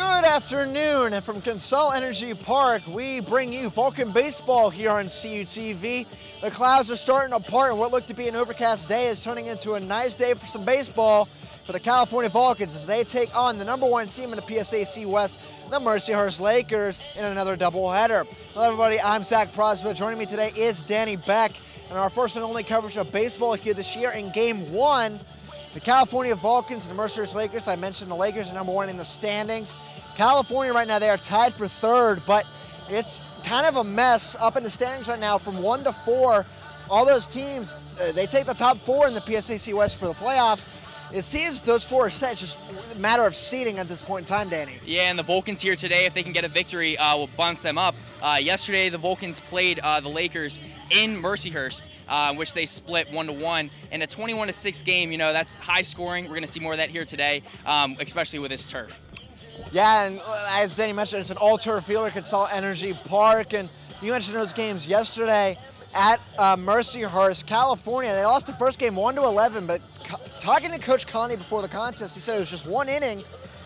Good afternoon, and from Consol Energy Park, we bring you Vulcan Baseball here on CUTV. The clouds are starting to part, and what looked to be an overcast day is turning into a nice day for some baseball for the California Vulcans as they take on the number one team in the PSAC West, the Mercyhurst Lakers, in another doubleheader. Hello, everybody. I'm Zach Prosper. Joining me today is Danny Beck, and our first and only coverage of baseball here this year in Game One. The California Vulcans and the Mercyhurst Lakers. I mentioned the Lakers are number one in the standings. California right now, they are tied for third, but it's kind of a mess up in the standings right now from one to four. All those teams, uh, they take the top four in the PSAC West for the playoffs. It seems those four are set. It's just a matter of seeding at this point in time, Danny. Yeah, and the Vulcans here today, if they can get a victory, uh, will bounce them up. Uh, yesterday, the Vulcans played uh, the Lakers in Mercyhurst, uh, which they split one to one in a 21 to six game. You know, that's high scoring. We're going to see more of that here today, um, especially with this turf. Yeah, and uh, as Danny mentioned, it's an all-turf field at Consol Energy Park, and you mentioned those games yesterday at uh, Mercyhurst, California. They lost the first game one to 11, but talking to Coach Conti before the contest, he said it was just one inning,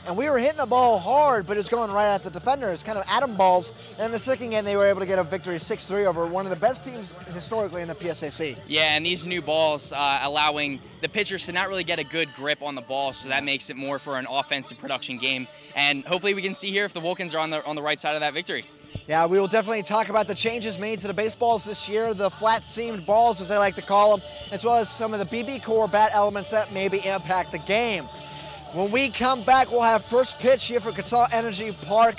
and we were hitting the ball hard, but it's going right at the defenders, kind of atom balls. And in the second game, they were able to get a victory 6-3 over one of the best teams historically in the PSAC. Yeah, and these new balls uh, allowing the pitchers to not really get a good grip on the ball, so that makes it more for an offensive production game. And hopefully, we can see here if the Vulcans are on the on the right side of that victory. Yeah, we will definitely talk about the changes made to the baseballs this year, the flat-seamed balls, as they like to call them, as well as some of the BBCOR bat elements that maybe impact the game. When we come back, we'll have first pitch here for Consol Energy Park,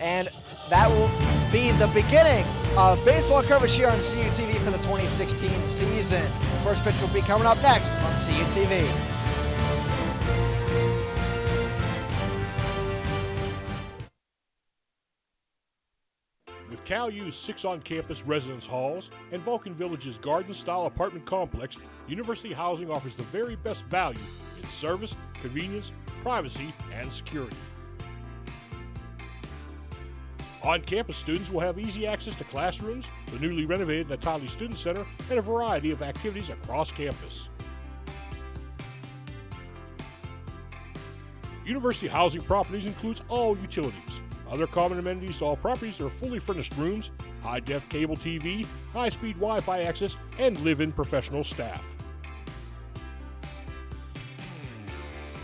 and that will be the beginning of baseball coverage here on CUTV for the 2016 season. First pitch will be coming up next on CUTV. With CalU's six on campus residence halls and Vulcan Village's garden style apartment complex, University Housing offers the very best value in service, convenience, privacy, and security. On campus, students will have easy access to classrooms, the newly renovated Natali Student Center, and a variety of activities across campus. University Housing Properties includes all utilities. Other common amenities to all properties are fully furnished rooms, high def cable TV, high speed Wi Fi access, and live in professional staff.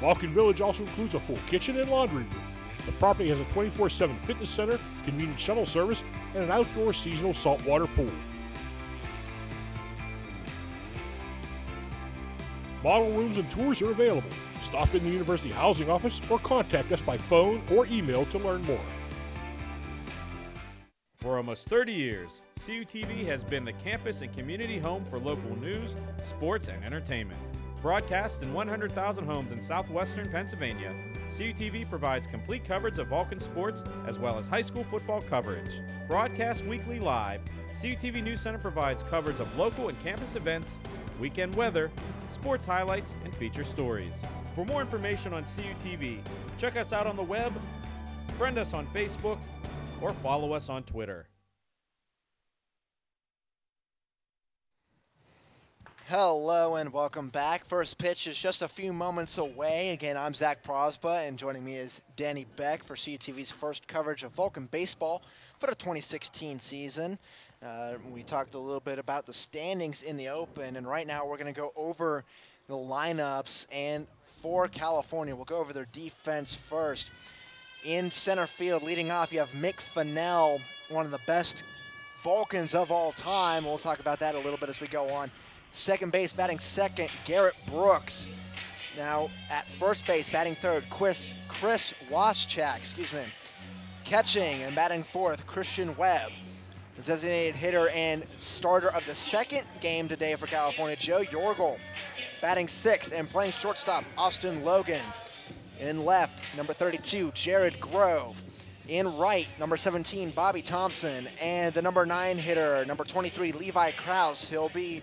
Vulcan Village also includes a full kitchen and laundry room. The property has a 24 7 fitness center, convenient shuttle service, and an outdoor seasonal saltwater pool. Model rooms and tours are available. Stop in the University Housing Office or contact us by phone or email to learn more. For almost 30 years, CUTV has been the campus and community home for local news, sports, and entertainment. Broadcast in 100,000 homes in southwestern Pennsylvania, CUTV provides complete coverage of Vulcan sports as well as high school football coverage. Broadcast weekly live, CUTV News Center provides coverage of local and campus events, weekend weather, sports highlights, and feature stories. For more information on CUTV, check us out on the web, friend us on Facebook, or follow us on Twitter. Hello and welcome back. First pitch is just a few moments away. Again, I'm Zach Prosba, and joining me is Danny Beck for CUTV's first coverage of Vulcan baseball for the 2016 season. Uh, we talked a little bit about the standings in the open, and right now we're going to go over the lineups. And for California, we'll go over their defense first. In center field, leading off, you have Mick Fennell, one of the best Vulcans of all time. We'll talk about that a little bit as we go on. Second base, batting second, Garrett Brooks. Now at first base, batting third, Chris, Chris Waschak, excuse me. Catching and batting fourth, Christian Webb. The designated hitter and starter of the second game today for California, Joe Yorgel. Batting sixth and playing shortstop, Austin Logan. In left, number 32, Jared Grove. In right, number 17, Bobby Thompson. And the number nine hitter, number 23, Levi Kraus. He'll be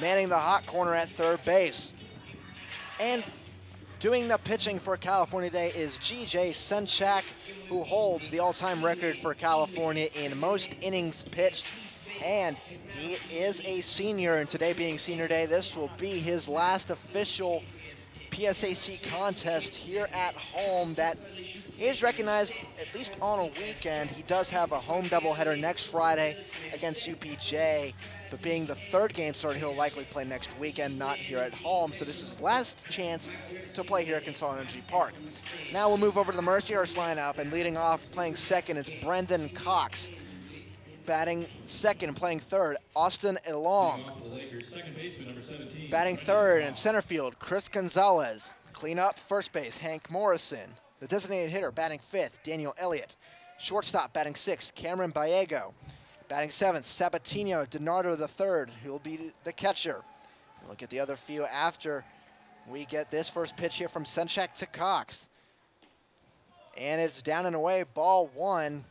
manning the hot corner at third base. And doing the pitching for California today is GJ Senchak, who holds the all-time record for California in most innings pitched. And he is a senior, and today being senior day, this will be his last official PSAC contest here at home that is recognized at least on a weekend. He does have a home doubleheader next Friday against UPJ, but being the third game start, he'll likely play next weekend, not here at home. So this is his last chance to play here at Consol Energy Park. Now we'll move over to the Mercyhurst lineup, and leading off, playing second, it's Brendan Cox. Batting second, playing third, Austin Elong. Batting third and center field, Chris Gonzalez. Clean up, first base, Hank Morrison. The designated hitter, batting fifth, Daniel Elliott. Shortstop, batting sixth, Cameron Ballego. Batting seventh, Sabatino DiNardo III, who will be the catcher. We'll get the other few after we get this first pitch here from Senchak to Cox. And it's down and away, ball one.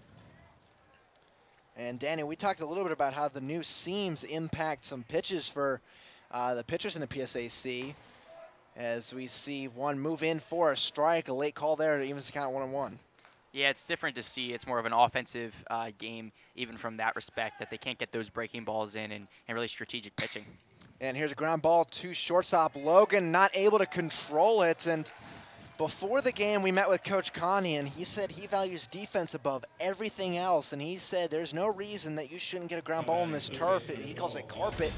And Danny, we talked a little bit about how the new seams impact some pitches for uh, the pitchers in the PSAC. As we see one move in for a strike, a late call there to even count one and one. Yeah, it's different to see. It's more of an offensive uh, game, even from that respect, that they can't get those breaking balls in and, and really strategic pitching. And here's a ground ball to shortstop. Logan not able to control it. And before the game, we met with Coach Conti, and he said he values defense above everything else. And he said there's no reason that you shouldn't get a ground ball on this turf. He calls it carpet.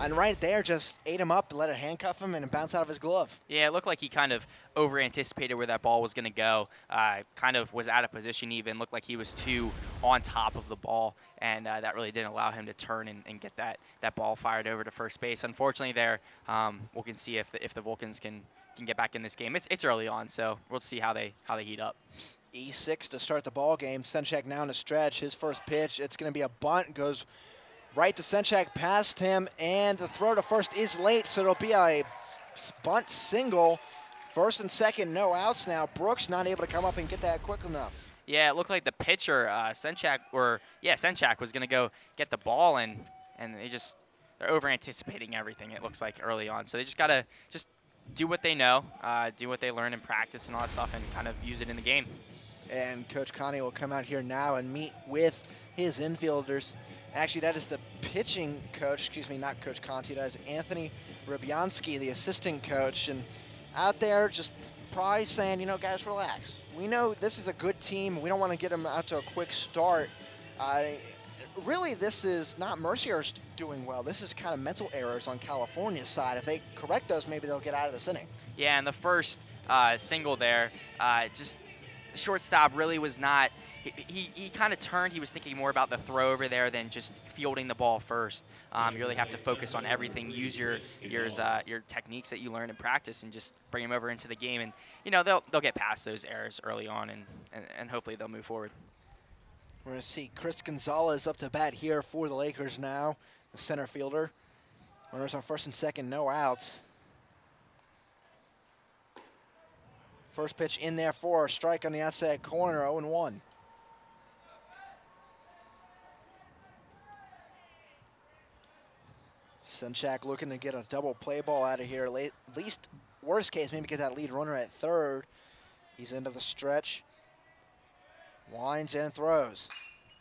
And right there, just ate him up, let it handcuff him, and bounce out of his glove. Yeah, it looked like he kind of over anticipated where that ball was going to go. Uh, kind of was out of position even. Looked like he was too on top of the ball, and uh, that really didn't allow him to turn and, and, get that, that ball fired over to first base. Unfortunately, there um, we can see if the, if the Vulcans can can get back in this game. It's, it's early on, so we'll see how they how they heat up. E6 to start the ball game. Senchak now in a stretch. His first pitch. It's going to be a bunt. Goes right to Senchak, past him, and the throw to first is late, so it'll be a bunt single. First and second, no outs now. Brooks not able to come up and get that quick enough. Yeah, it looked like the pitcher, uh, Senchak, or yeah, Senchak was going to go get the ball, and and they just they're over anticipating everything. It looks like early on, so they just gotta just do what they know, uh, do what they learn in practice and all that stuff, and kind of use it in the game. And Coach Conti will come out here now and meet with his infielders. Actually, that is the pitching coach, excuse me, not Coach Conti, that is Anthony Rubyansky, the assistant coach. And out there just probably saying, you know, guys, relax. We know this is a good team. We don't want to get them out to a quick start. Uh, really, this is not Mercier's doing well. This is kind of mental errors on California's side. If they correct those, maybe they'll get out of this inning. Yeah, and the first uh, single there, uh, just shortstop really was not – he, he, kind of turned. He was thinking more about the throw over there than just fielding the ball first. Um, you really have to focus on everything. Use your your uh, your techniques that you learn in practice, and just bring them over into the game. And you know they'll they'll get past those errors early on, and, and, and hopefully they'll move forward. We're going to see Chris Gonzalez up to bat here for the Lakers now, the center fielder. Runners on first and second, no outs. First pitch in there for a strike on the outside corner, 0 1. Senchak looking to get a double play ball out of here. Least, worst case, maybe get that lead runner at third. He's into the stretch. Winds and throws.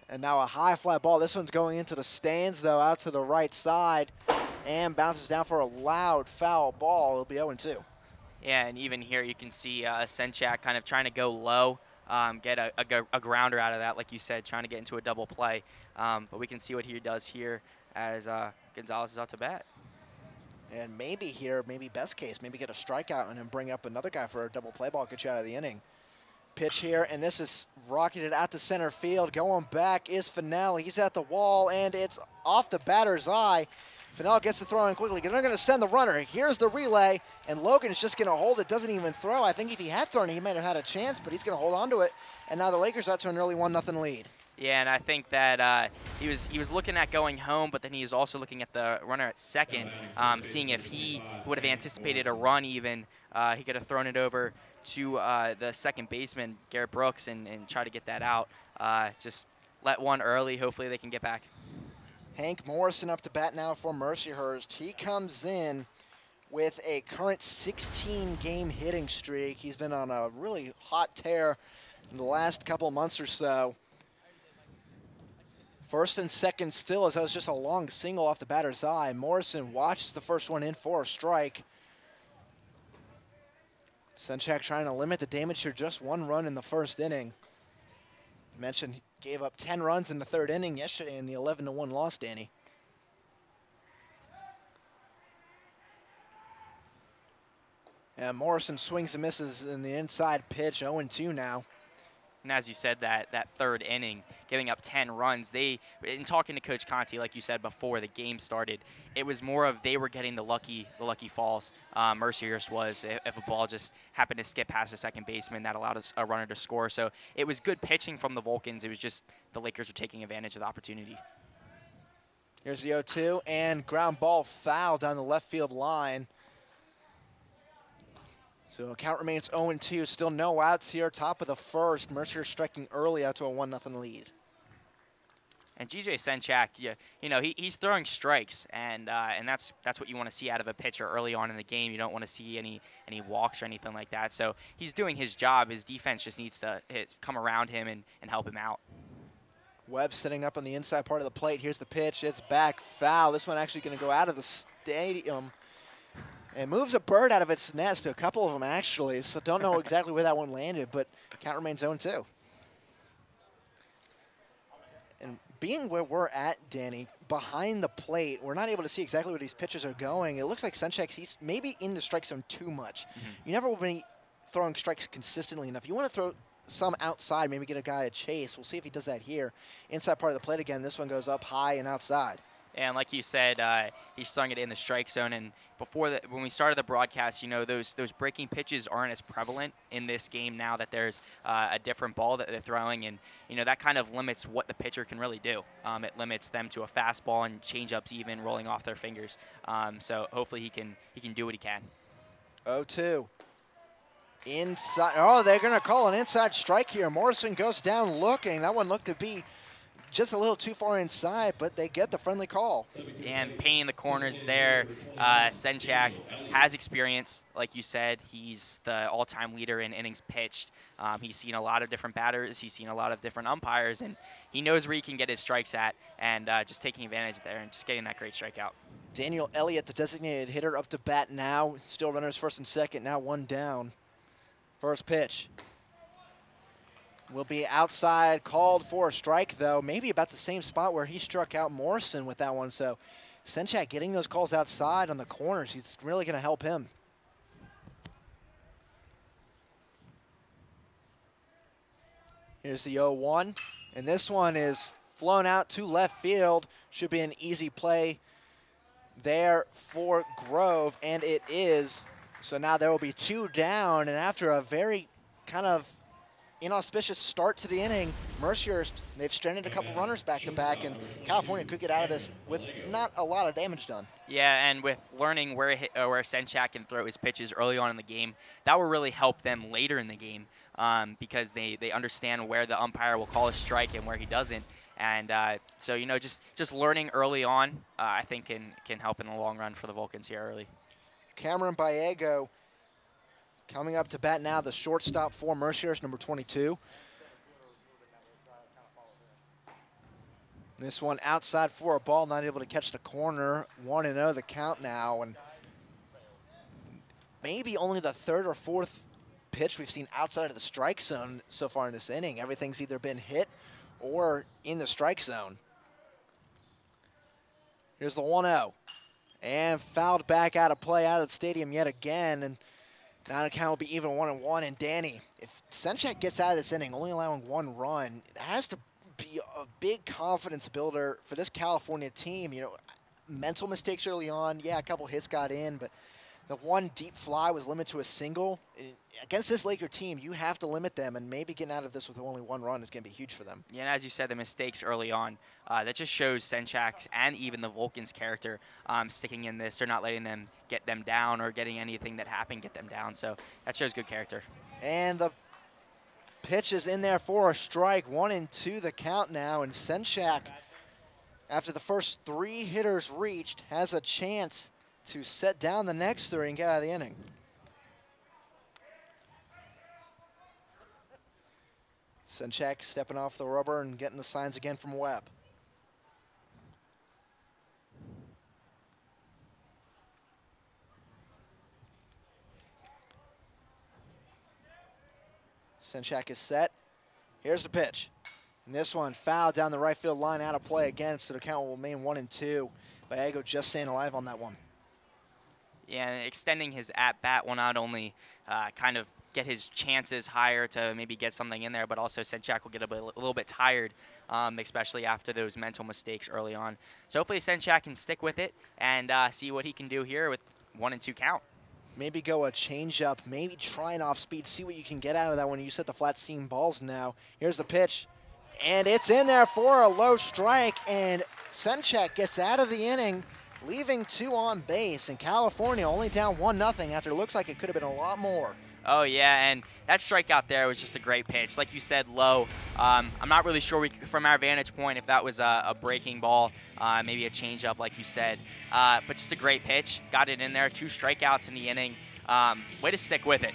And now a high fly ball. This one's going into the stands, though, out to the right side. And bounces down for a loud foul ball. It'll be 0-2. And even here you can see uh, Senchak kind of trying to go low, um, get a, a, a, grounder out of that, like you said, trying to get into a double play. Um, but we can see what he does here as uh, Gonzalez is out to bat. And maybe here, maybe best case, maybe get a strikeout and then bring up another guy for a double play ball, get you out of the inning. Pitch here, and this is rocketed out to center field. Going back is Fennell. He's at the wall, and it's off the batter's eye. Fennell gets the throw in quickly. Because they're going to send the runner. Here's the relay, and Logan's just going to hold it. Doesn't even throw. I think if he had thrown it, he might have had a chance, but he's going to hold on to it. And now the Lakers out to an early 1-0 lead. Yeah, and I think that uh, he was he was looking at going home, but then he was also looking at the runner at second, um, seeing if he would have anticipated a run. Even uh, he could have thrown it over to uh, the second baseman Garrett Brooks and, and try to get that out. Uh, just let one early. Hopefully they can get back. Hank Morrison up to bat now for Mercyhurst. He comes in with a current 16-game hitting streak. He's been on a really hot tear in the last couple months or so. First and second still as that was just a long single off the batter's eye. Morrison watches the first one in for a strike. Senchak trying to limit the damage here, just one run in the first inning. Mentioned gave up 10 runs in the third inning yesterday in the 11 to 1 loss, Danny. And Morrison swings and misses in the inside pitch, 0 2 now. And as you said, that that third inning, giving up 10 runs, they in talking to Coach Conti, like you said before the game started, it was more of they were getting the lucky the lucky falls. Um, Mercyhurst was if a ball just happened to skip past the second baseman, that allowed a runner to score. So it was good pitching from the Vulcans. It was just the Lakers were taking advantage of the opportunity. Here's the 0-2 and ground ball foul down the left field line. So count remains 0-2. Still no outs here. Top of the first. Mercer striking early out to a 1-0 lead. And GJ Senchak, you, you know, he, he's throwing strikes, and uh, and that's that's what you want to see out of a pitcher early on in the game. You don't want to see any any walks or anything like that. So he's doing his job. His defense just needs to hit, come around him and, and help him out. Webb sitting up on the inside part of the plate. Here's the pitch. It's back foul. This one actually going to go out of the stadium. It moves a bird out of its nest, a couple of them actually, so don't know exactly where that one landed, but count remains 0-2. And being where we're at, Danny, behind the plate, we're not able to see exactly where these pitches are going. It looks like Senchak, he's maybe in the strike zone too much. Mm -hmm. You never will be throwing strikes consistently enough. You want to throw some outside, maybe get a guy to chase. We'll see if he does that here. Inside part of the plate again, this one goes up high and outside. And like you said, uh, he's throwing it in the strike zone. And before the, when we started the broadcast, you know those those breaking pitches aren't as prevalent in this game now that there's uh, a different ball that they're throwing, and you know that kind of limits what the pitcher can really do. Um, it limits them to a fastball and changeups even rolling off their fingers. Um, so hopefully he can he can do what he can. 0-2. Inside. Oh, they're going to call an inside strike here. Morrison goes down looking. That one looked to be just a little too far inside, but they get the friendly call. And painting the corners there, uh, Senchak has experience, like you said. He's the all-time leader in innings pitched. Um, he's seen a lot of different batters. He's seen a lot of different umpires, and he knows where he can get his strikes at, and uh, just taking advantage there and just getting that great strikeout. Daniel Elliott, the designated hitter, up to bat now. Still runners first and second, now one down. First pitch will be outside, called for a strike, though. Maybe about the same spot where he struck out Morrison with that one. So Senchak getting those calls outside on the corners, he's really going to help him. Here's the 0-1, and this one is flown out to left field. Should be an easy play there for Grove, and it is. So now there will be two down, and after a very kind of inauspicious start to the inning. Mercyhurst, they've stranded a couple runners back to back, and California could get out of this with not a lot of damage done. Yeah, and with learning where uh, where Senchak can throw his pitches early on in the game, that will really help them later in the game um, because they, they understand where the umpire will call a strike and where he doesn't. And uh, so, you know, just, just learning early on, uh, I think can, can help in the long run for the Vulcans here early. Cameron Ballego Coming up to bat now, the shortstop for Mercyhurst, number 22. This one outside for a ball, not able to catch the corner. 1 0 the count now. And maybe only the third or fourth pitch we've seen outside of the strike zone so far in this inning. Everything's either been hit or in the strike zone. Here's the 1 0. And fouled back out of play out of the stadium yet again. And now the count will be even one and one. And Danny, if Senchak gets out of this inning, only allowing one run, it has to be a big confidence builder for this California team. You know, mental mistakes early on. Yeah, a couple hits got in, but the one deep fly was limited to a single. Against this Laker team, you have to limit them, and maybe getting out of this with only one run is going to be huge for them. Yeah, and as you said, the mistakes early on, uh, that just shows Senchak's and even the Vulcans' character um, sticking in this. They're not letting them get them down or getting anything that happened get them down. So that shows good character. And the pitch is in there for a strike. One and two the count now, and Senchak, after the first three hitters reached, has a chance to set down the next three and get out of the inning. Senchak stepping off the rubber and getting the signs again from Webb. Senchak is set. Here's the pitch. And this one fouled down the right field line out of play again, so the count will remain one and two. Ballego just staying alive on that one. Yeah, extending his at bat will not only uh, kind of get his chances higher to maybe get something in there, but also Senchak will get a, bit, a little bit tired, um, especially after those mental mistakes early on. So hopefully Senchak can stick with it and uh, see what he can do here with one and two count. Maybe go a changeup, maybe try an off speed, see what you can get out of that when you set the flat seam balls now. Here's the pitch, and it's in there for a low strike, and Senchak gets out of the inning leaving two on base, and California only down 1 nothing after it looks like it could have been a lot more. Oh, yeah, and that strikeout there was just a great pitch. Like you said, low. Um, I'm not really sure we, from our vantage point if that was a, a breaking ball, uh, maybe a changeup, like you said. Uh, but just a great pitch. Got it in there. Two strikeouts in the inning. Um, way to stick with it.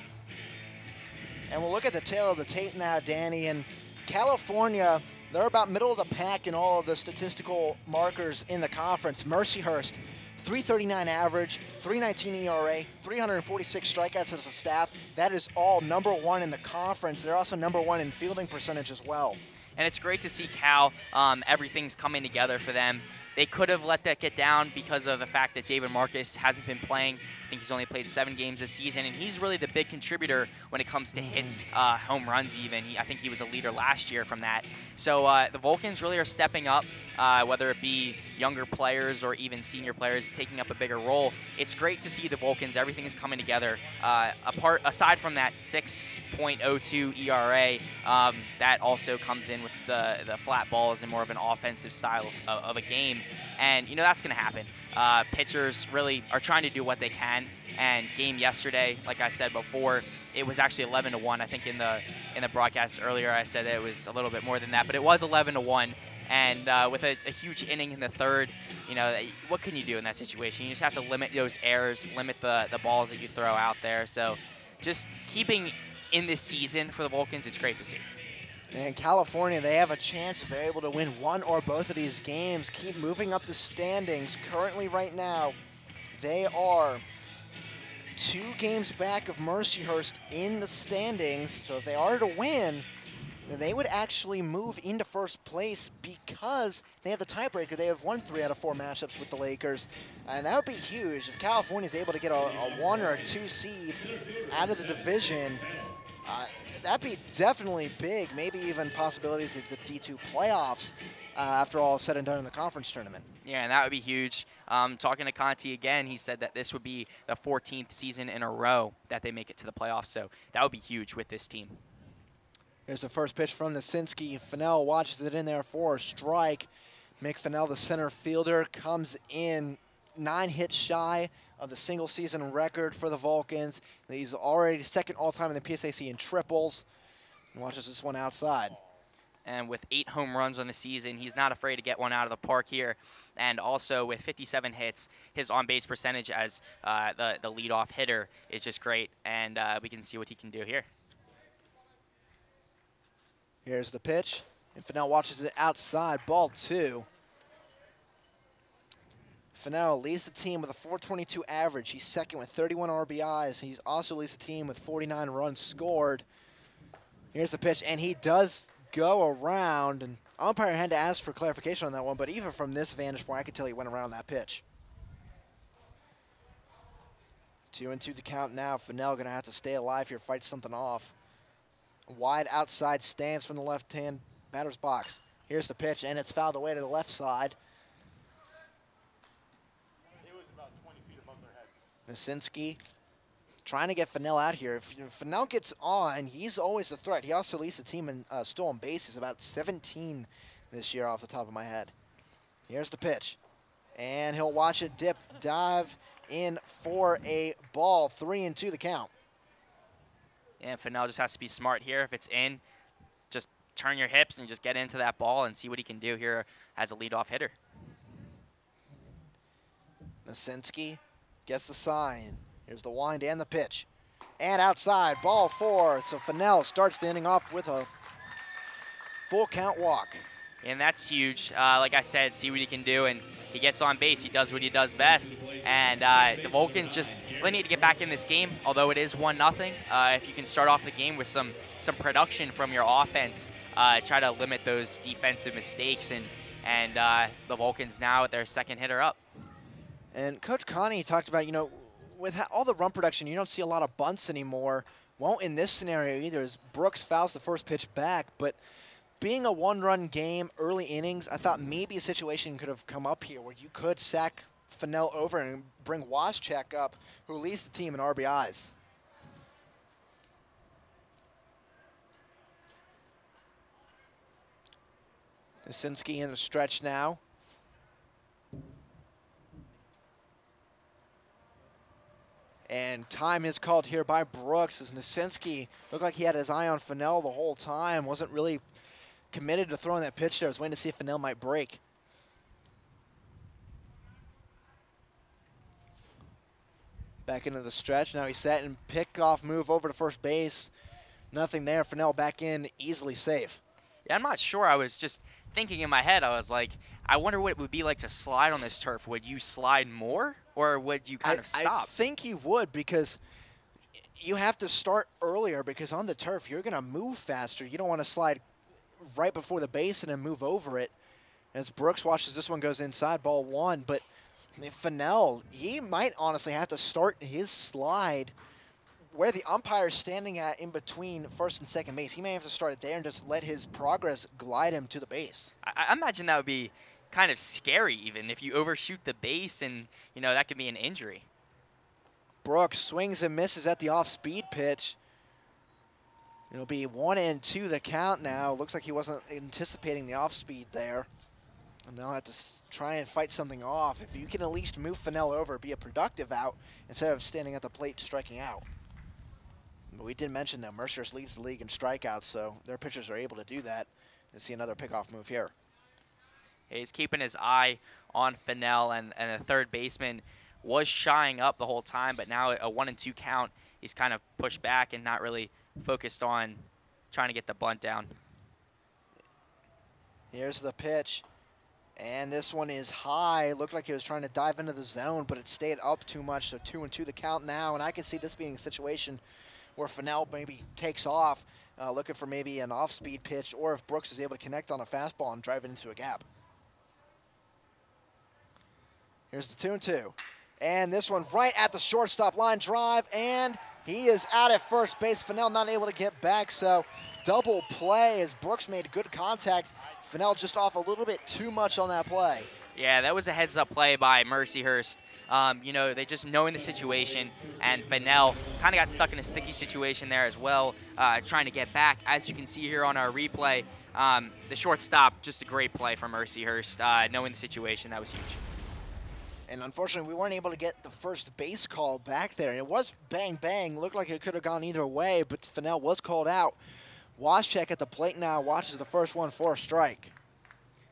And we'll look at the tale of the tape now, Danny. And California they're about middle of the pack in all of the statistical markers in the conference. Mercyhurst, 339 average, 319 ERA, 346 strikeouts as a staff. That is all number one in the conference. They're also number one in fielding percentage as well. And it's great to see Cal. Um, everything's coming together for them. They could have let that get down because of the fact that David Marcus hasn't been playing I think he's only played seven games this season, and he's really the big contributor when it comes to hits, uh, home runs. Even he, I think he was a leader last year from that. So uh, the Vulcans really are stepping up, uh, whether it be younger players or even senior players taking up a bigger role. It's great to see the Vulcans. Everything is coming together. Uh, apart aside from that 6.02 ERA, um, that also comes in with the the flat balls and more of an offensive style of, of a game, and you know that's going to happen. Uh, pitchers really are trying to do what they can. And game yesterday, like I said before, it was actually 11 to one. I think in the in the broadcast earlier, I said it was a little bit more than that, but it was 11 to one. And uh, with a, a, huge inning in the third, you know, what can you do in that situation? You just have to limit those errors, limit the, the balls that you throw out there. So just keeping in this season for the Vulcans, it's great to see. And California, they have a chance if they're able to win one or both of these games, keep moving up the standings. Currently, right now, they are two games back of Mercyhurst in the standings. So if they are to win, then they would actually move into first place because they have the tiebreaker. They have won three out of four matchups with the Lakers. And that would be huge. If California is able to get a, a one or a two seed out of the division, uh, that'd be definitely big. Maybe even possibilities of the D2 playoffs uh, after all said and done in the conference tournament. Yeah, and that would be huge. Um, talking to Conti again, he said that this would be the 14th season in a row that they make it to the playoffs. So that would be huge with this team. Here's the first pitch from the Nasinski. Fennell watches it in there for a strike. Mick Fennell, the center fielder, comes in nine hits shy of the single season record for the Vulcans. He's already second all time in the PSAC in triples. And watches this one outside. And with eight home runs on the season, he's not afraid to get one out of the park here. And also with 57 hits, his on base percentage as uh, the, the leadoff hitter is just great. And uh, we can see what he can do here. Here's the pitch. And Fennell watches it outside. Ball two. Fennell leads the team with a 422 average. He's second with 31 RBIs. He's also leads the team with 49 runs scored. Here's the pitch, and he does go around. And umpire had to ask for clarification on that one, but even from this vantage point, I could tell he went around that pitch. Two and two to count now. Fennell going to have to stay alive here, fight something off. Wide outside stance from the left-hand batter's box. Here's the pitch, and it's fouled away to the left side. Nasinski trying to get Fennell out here. If, if Fennell gets on, he's always a threat. He also leads the team in uh, stolen bases, about 17 this year off the top of my head. Here's the pitch. And he'll watch it dip, dive in for a ball. Three and two the count. Yeah, Fennell just has to be smart here. If it's in, just turn your hips and just get into that ball and see what he can do here as a leadoff hitter. Nasinski Gets the sign. Here's the wind and the pitch. And outside, ball four. So Fennell starts the inning off with a full count walk. and that's huge. Uh, like I said, see what he can do, and he gets on base. He does what he does best, and uh, the Vulcans just really need to get back in this game. Although it is one nothing, uh, if you can start off the game with some some production from your offense, uh, try to limit those defensive mistakes, and and uh, the Vulcans now with their second hitter up. And Coach Conti talked about, you know, with all the run production, you don't see a lot of bunts anymore. Won't in this scenario either, as Brooks fouls the first pitch back, but being a one-run game, early innings, I thought maybe a situation could have come up here where you could sack Fennell over and bring Waschak up, who leads the team in RBIs. Nasinski in the stretch now. And time is called here by Brooks as Nasinski looked like he had his eye on Fennell the whole time. Wasn't really committed to throwing that pitch there. Was waiting to see if Fennell might break. Back into the stretch. Now he's set and pick off move over to first base. Nothing there. Fennell back in, easily safe. Yeah, I'm not sure. I was just thinking in my head, I was like, I wonder what it would be like to slide on this turf. Would you slide more, or would you kind I, of stop? I think you would because you have to start earlier because on the turf you're going to move faster. You don't want to slide right before the base and then move over it. As Brooks watches this one goes inside, ball one. But Fennell, he might honestly have to start his slide where the umpire is standing at in between first and second base. He may have to start it there and just let his progress glide him to the base. I, I imagine that would be kind of scary even if you overshoot the base and, you know, that could be an injury. Brooks swings and misses at the off-speed pitch. It'll be one and two the count now. Looks like he wasn't anticipating the off speed there. And now have to try and fight something off. If you can at least move Fennell over, be a productive out instead of standing at the plate striking out. But we did mention that Mercer's leads the league in strikeouts, so their pitchers are able to do that. And see another pickoff move here. He's keeping his eye on Fennell, and, and the third baseman was shying up the whole time, but now a one and two count, he's kind of pushed back and not really focused on trying to get the bunt down. Here's the pitch. And this one is high. Looked like he was trying to dive into the zone, but it stayed up too much. So two and two the count now. And I can see this being a situation where Fennell maybe takes off, uh, looking for maybe an off-speed pitch, or if Brooks is able to connect on a fastball and drive it into a gap. Here's the two and two. And this one right at the shortstop line drive, and he is out at first base. Fennell not able to get back, so double play as Brooks made good contact. Fennell just off a little bit too much on that play. Yeah, that was a heads-up play by Mercyhurst. Um, you know, they just knowing the situation, and Fennell kind of got stuck in a sticky situation there as well, uh, trying to get back. As you can see here on our replay, um, the shortstop, just a great play from Mercyhurst, uh, knowing the situation, that was huge. And unfortunately, we weren't able to get the first base call back there. It was bang bang. Looked like it could have gone either way, but Fennell was called out. Waschak at the plate now watches the first one for a strike.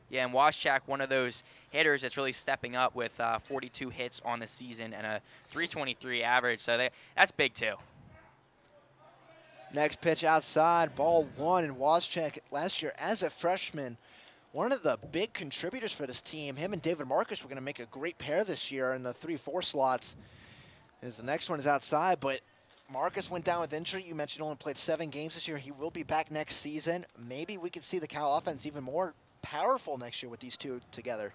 Yeah, and Waschak, one of those hitters that's really stepping up with uh, 42 hits on the season and a 323 average. So they, that's big too. Next pitch outside, ball one, and Waschak last year as a freshman one of the big contributors for this team. Him and David Marcus were going to make a great pair this year in the 3-4 slots. As the next one is outside, but Marcus went down with injury. You mentioned only played seven games this year. He will be back next season. Maybe we could see the Cal offense even more powerful next year with these two together.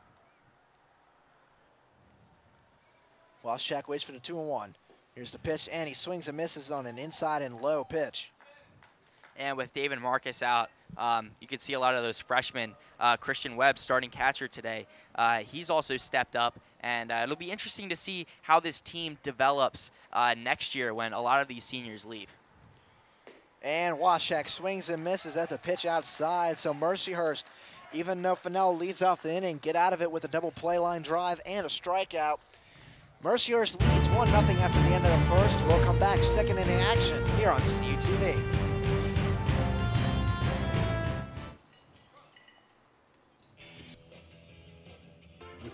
Waschak waits for the two and one. Here's the pitch, and he swings and misses on an inside and low pitch. And with David Marcus out, um, you can see a lot of those freshmen. Uh, Christian Webb, starting catcher today, uh, he's also stepped up, and uh, it'll be interesting to see how this team develops uh, next year when a lot of these seniors leave. And Waschak swings and misses at the pitch outside, so Mercyhurst, even though Fennell leads off the inning, get out of it with a double play line drive and a strikeout. Mercyhurst leads 1-0 after the end of the first. We'll come back second inning action here on CUTV.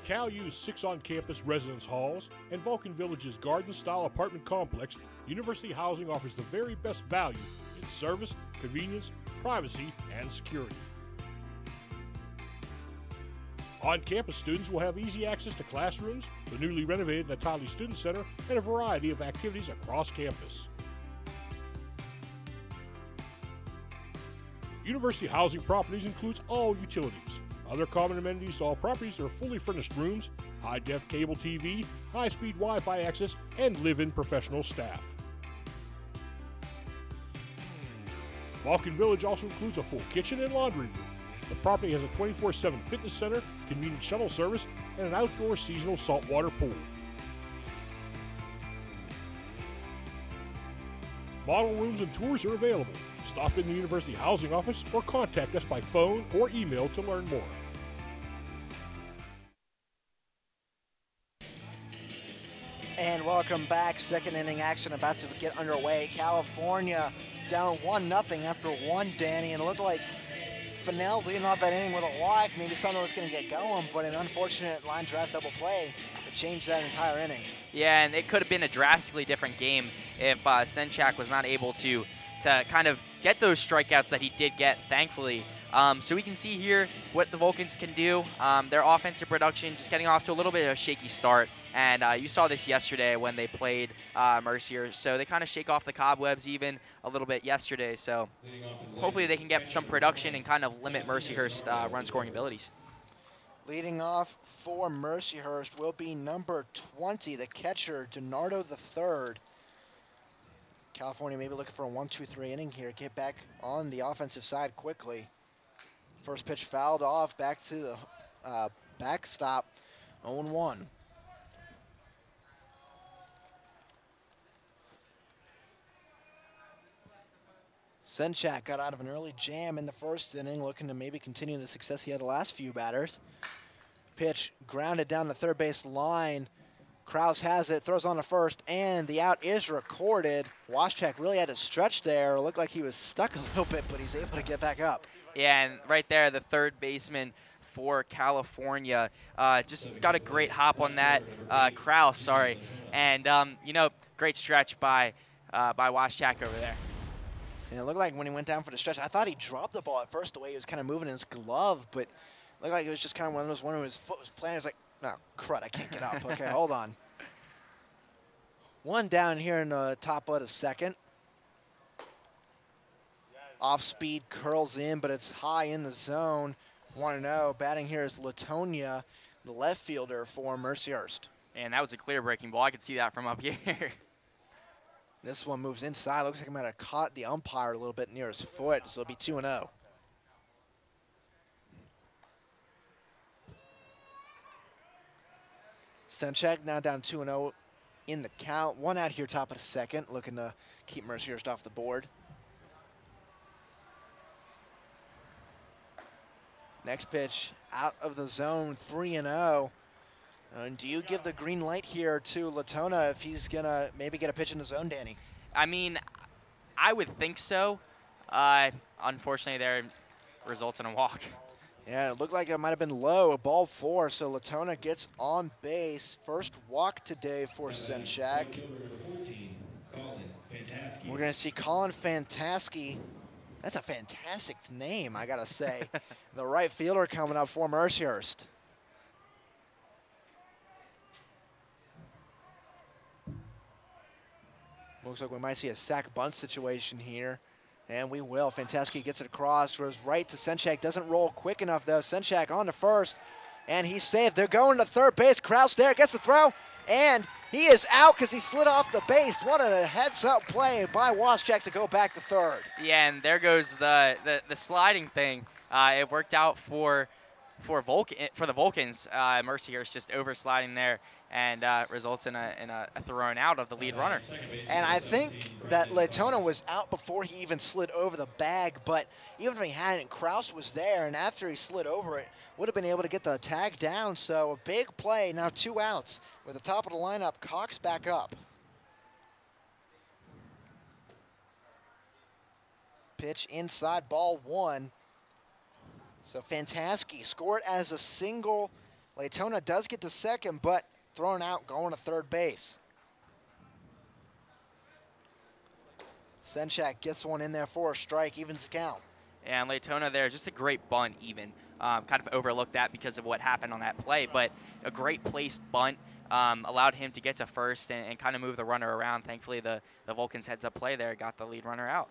Cal six on campus residence halls and Vulcan Village's garden style apartment complex, University Housing offers the very best value in service, convenience, privacy, and security. On campus, students will have easy access to classrooms, the newly renovated Natali Student Center, and a variety of activities across campus. University Housing Properties includes all utilities. Other common amenities to all properties are fully furnished rooms, high def cable TV, high speed Wi Fi access, and live in professional staff. Vulcan Village also includes a full kitchen and laundry room. The property has a 24 7 fitness center, convenient shuttle service, and an outdoor seasonal saltwater pool. Model rooms and tours are available. Stop in the University Housing Office or contact us by phone or email to learn more. And welcome back. Second inning action about to get underway. California down 1 nothing after one, Danny, and it looked like Fennell leading off that inning with a walk. Maybe something was going to get going, but an unfortunate line drive double play change that entire inning. Yeah, and it could have been a drastically different game if uh, Senchak was not able to to kind of get those strikeouts that he did get, thankfully. Um, so we can see here what the Vulcans can do. Um, their offensive production just getting off to a little bit of a shaky start. And uh, you saw this yesterday when they played uh, Mercier. So they kind of shake off the cobwebs even a little bit yesterday. So hopefully they can get some production and kind of limit Mercyhurst uh, run scoring abilities. Leading off for Mercyhurst will be number 20, the catcher, DiNardo III. California maybe looking for a one, two, three inning here. Get back on the offensive side quickly. First pitch fouled off, back to the uh, backstop, 0-1. Senchak got out of an early jam in the first inning, looking to maybe continue the success he had the last few batters. Pitch grounded down the third base line. Kraus has it, throws on the first, and the out is recorded. Waschak really had to stretch there. It looked like he was stuck a little bit, but he's able to get back up. Yeah, and right there, the third baseman for California uh, just got a great hop on that. Uh, Kraus, sorry. And, um, you know, great stretch by, uh, by Waschak over there. And it looked like when he went down for the stretch, I thought he dropped the ball at first the way he was kind of moving his glove, but looked like it was just kind of one of those one of his foot was planted. It was like, no, crud, I can't get up. Okay, hold on. One down here in the top of the second. Off speed curls in, but it's high in the zone. 1 0. Batting here is Latona, the left fielder for Mercyhurst. And that was a clear breaking ball. I could see that from up here. this one moves inside. Looks like he might have caught the umpire a little bit near his foot, so it'll be 2 0. Senchak now down 2 0 in the count. One out here, top of the second, looking to keep Mercyhurst off the board. Next pitch out of the zone, 3 and 0. And do you give the green light here to Latona if he's going to maybe get a pitch in the zone, Danny? I mean, I would think so. Uh, unfortunately, there results in a walk. Yeah, it looked like it might have been low, a ball four, so Latona gets on base. First walk today for Senchak. We're going to see Colin Fantasky. That's a fantastic name, I got to say. the right fielder coming up for Mercyhurst. Looks like we might see a sack bunt situation here. And we will. Fantasky gets it across, goes right to Senchak. Doesn't roll quick enough, though. Senchak on to first, and he's safe. They're going to third base. Kraus there, gets the throw, and he is out because he slid off the base. What a heads-up play by Waschak to go back to third. Yeah, and there goes the, the, the sliding thing. Uh, it worked out for for Vulcan for the Vulcans. Uh, Mercyhurst just oversliding there and uh, results in a, in a thrown out of the lead runner. And I think that Latona was out before he even slid over the bag, but even if he hadn't, Kraus was there, and after he slid over it, would have been able to get the tag down. So a big play, now two outs. With the top of the lineup, Cox back up. Pitch inside, ball one. So Fantasky scored as a single. Latona does get to second, but thrown out, going to third base. Senchak gets one in there for a strike, evens the count. And Latona there, just a great bunt even. Um, kind of overlooked that because of what happened on that play, but a great placed bunt um, allowed him to get to first and, and, kind of move the runner around. Thankfully, the, the Vulcans heads up play there got the lead runner out.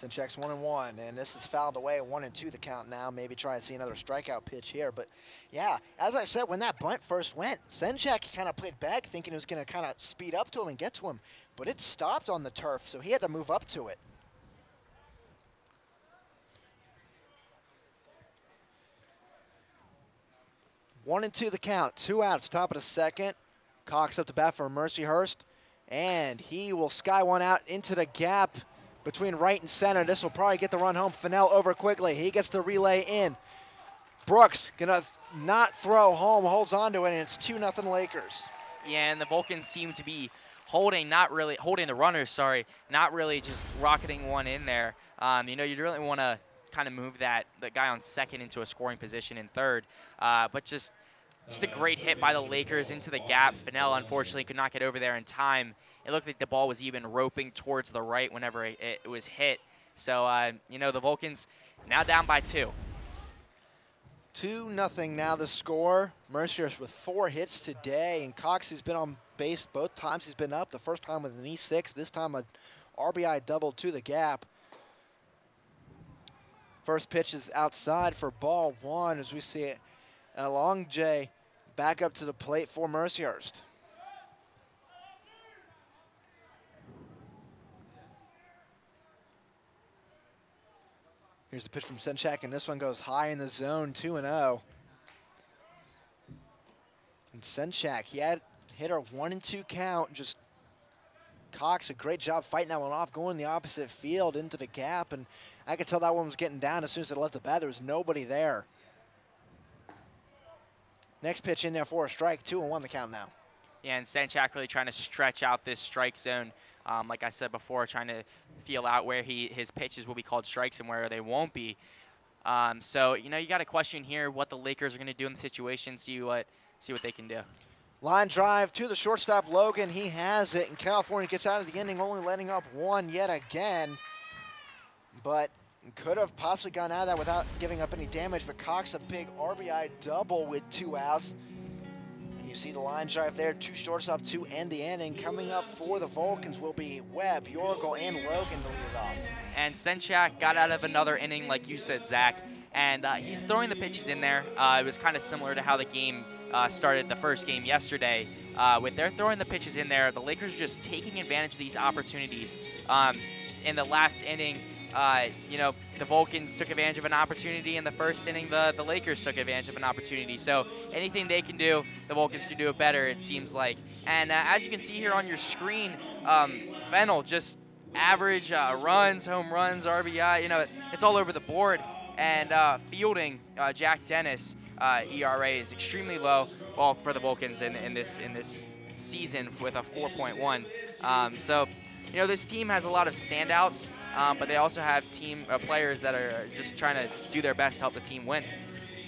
Senchak's one and one, and this is fouled away, one and two the count now. Maybe try and see another strikeout pitch here. But yeah, as I said, when that bunt first went, Senchak kind of played back, thinking it was going to kind of speed up to him and get to him, but it stopped on the turf, so he had to move up to it. One and two the count. Two outs, top of the second. Cox up to bat for Mercyhurst. And he will sky one out into the gap between right and center. This will probably get the run home. Fennell over quickly. He gets the relay in. Brooks gonna not throw home, holds on to it, and it's 2 nothing Lakers. Yeah, and the Vulcans seem to be holding, not really, holding the runners, sorry, not really just rocketing one in there. Um, you know, you really want to kind of move that, that guy on second into a scoring position in third, uh, but just just a great hit by the Lakers into the gap. Fennell, unfortunately, could not get over there in time it looked like the ball was even roping towards the right whenever it, it was hit. So, uh, you know, the Vulcans now down by two. 2 nothing now the score. Mercer's with four hits today, and Cox has been on base both times he's been up. The first time with an E6, this time a RBI double to the gap. First pitch is outside for ball one as we see it. A long J back up to the plate for Mercyhurst. Here's the pitch from Senchak, and this one goes high in the zone, 2 and 0. And Senchak, he had hit a 1 and 2 count. Just Cox, a great job fighting that one off, going the opposite field into the gap. And I could tell that one was getting down as soon as it left the bat. There was nobody there. Next pitch in there for a strike, 2 and 1 the count now. Yeah, and Senchak really trying to stretch out this strike zone. Um, like I said before, trying to feel out where he his pitches will be called strikes and where they won't be. Um, so you know you got a question here what the Lakers are going to do in the situation. See what see what they can do. Line drive to the shortstop Logan. He has it, and California gets out of the inning, only letting up one yet again. But could have possibly gone out of that without giving up any damage. But Cox a big RBI double with two outs. You see the line drive there, two shortstop, two end the inning. Coming up for the Vulcans will be Webb, Yorgel, and Logan to lead it off. And Senchak got out of another inning, like you said, Zach, and uh, he's throwing the pitches in there. Uh, it was kind of similar to how the game uh, started the first game yesterday. Uh, with their throwing the pitches in there, the Lakers are just taking advantage of these opportunities. Um, in the last inning, uh, you know, the Vulcans took advantage of an opportunity in the first inning. The, the Lakers took advantage of an opportunity. So anything they can do, the Vulcans can do it better, it seems like. And uh, as you can see here on your screen, um, Fennell just average uh, runs, home runs, RBI, you know, it's all over the board. And uh, fielding, uh, Jack Dennis, uh, ERA is extremely low, well, for the Vulcans in, in this in this season with a 4.1. Um, so, you know, this team has a lot of standouts um, but they also have team uh, players that are just trying to do their best to help the team win.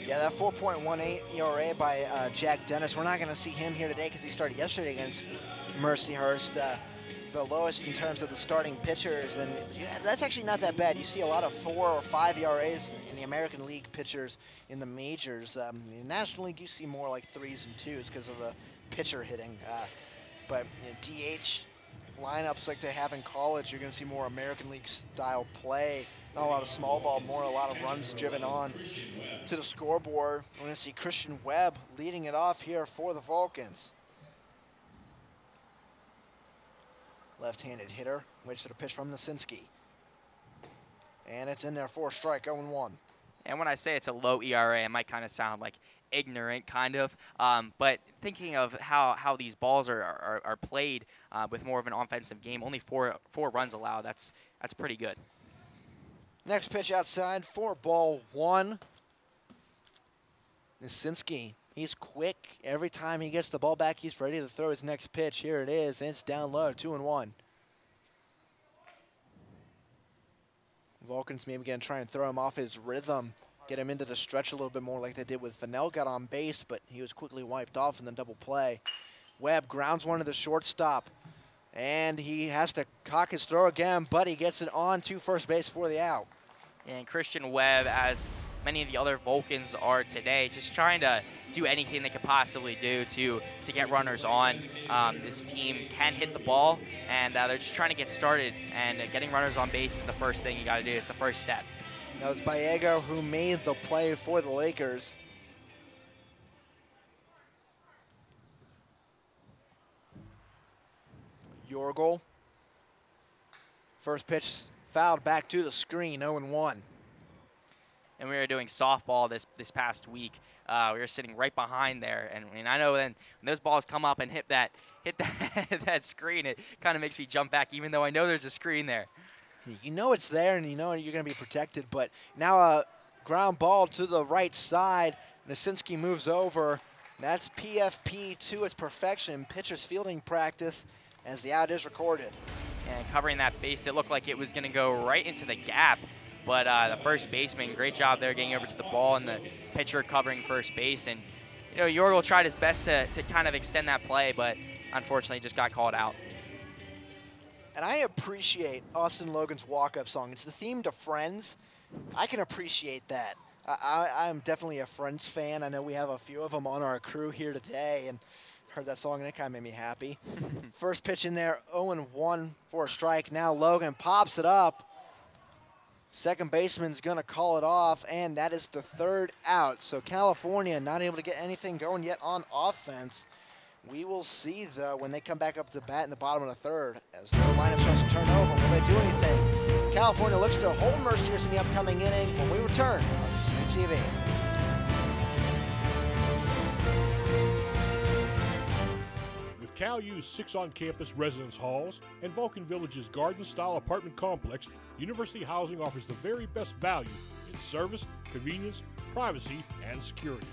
Yeah, that 4.18 ERA by uh, Jack Dennis, we're not going to see him here today because he started yesterday against Mercyhurst. Uh, the lowest in terms of the starting pitchers, and yeah, that's actually not that bad. You see a lot of four or five ERAs in the American League pitchers in the majors. Um, in the National League, you see more like threes and twos because of the pitcher hitting. Uh, but you know, DH lineups like they have in college, you're going to see more American League style play. Not a lot of small ball, more a lot of runs driven on to the scoreboard. We're going to see Christian Webb leading it off here for the Vulcans. Left-handed hitter, waits for the pitch from Nasinski. And it's in there for a strike, 0-1. And when I say it's a low ERA, it might kind of sound like ignorant, kind of. Um, but thinking of how, how these balls are, are, are played uh, with more of an offensive game, only four four runs allowed. That's that's pretty good. Next pitch outside four ball one. Nasinski, he's quick. Every time he gets the ball back, he's ready to throw his next pitch. Here it is, and it's down low, two and one. Vulcans maybe going to try and throw him off his rhythm get him into the stretch a little bit more like they did with Fennell. Got on base, but he was quickly wiped off in the double play. Webb grounds one to the shortstop, and he has to cock his throw again, but he gets it on to first base for the out. And Christian Webb, as many of the other Vulcans are today, just trying to do anything they could possibly do to to get runners on. Um, this team can hit the ball, and uh, they're just trying to get started. And uh, getting runners on base is the first thing you got to do. It's the first step. That was Ballego who made the play for the Lakers. Yorgel. First pitch fouled back to the screen, 0 1 and we were doing softball this this past week. Uh, we were sitting right behind there, and, and I know then when those balls come up and hit that hit that that screen, it kind of makes me jump back, even though I know there's a screen there. You know it's there, and you know you're going to be protected. But now a ground ball to the right side. Nasinski moves over. That's PFP to its perfection, pitcher's fielding practice, as the out is recorded. And covering that base, it looked like it was going to go right into the gap. But uh, the first baseman, great job there getting over to the ball and the pitcher covering first base. And, you know, Yorgel tried his best to, to kind of extend that play, but unfortunately just got called out. And I appreciate Austin Logan's walk-up song. It's the theme to Friends. I can appreciate that. I, am definitely a Friends fan. I know we have a few of them on our crew here today, and heard that song and it kind of made me happy. First pitch in there, 0-1 for a strike. Now Logan pops it up Second baseman's going to call it off, and that is the third out. So California not able to get anything going yet on offense. We will see, though, when they come back up to bat in the bottom of the third, as their lineup starts to turn over. Will they do anything? California looks to hold Mercyhurst in the upcoming inning when we return on CTV. Cal U's six on campus residence halls and Vulcan Village's garden style apartment complex, University Housing offers the very best value in service, convenience, privacy, and security.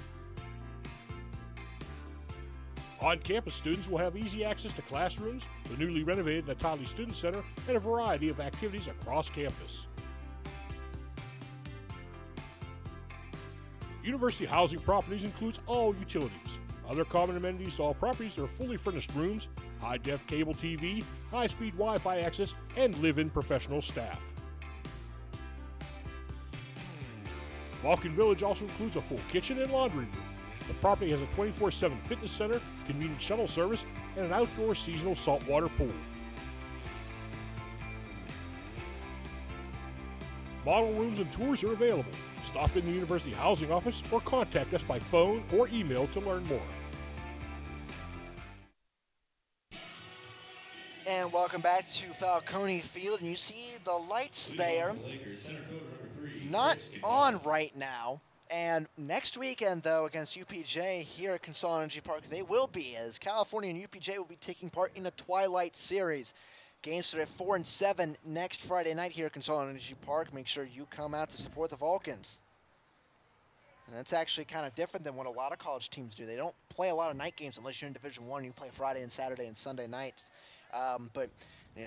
On campus, students will have easy access to classrooms, the newly renovated Natali Student Center, and a variety of activities across campus. University Housing Properties includes all utilities, other common amenities to all properties are fully furnished rooms, high def cable TV, high speed Wi Fi access, and live in professional staff. Vulcan Village also includes a full kitchen and laundry room. The property has a 24 7 fitness center, convenient shuttle service, and an outdoor seasonal saltwater pool. Model rooms and tours are available. Stop in the University Housing Office or contact us by phone or email to learn more. And welcome back to Falcone Field. And you see the lights there. Not on right now. And next weekend, though, against UPJ here at Consol Energy Park, they will be, as California and UPJ will be taking part in a Twilight Series. Games start at 4 and 7 next Friday night here at Consol Energy Park. Make sure you come out to support the Vulcans. And that's actually kind of different than what a lot of college teams do. They don't play a lot of night games unless you're in Division One. You play Friday and Saturday and Sunday nights. Um, but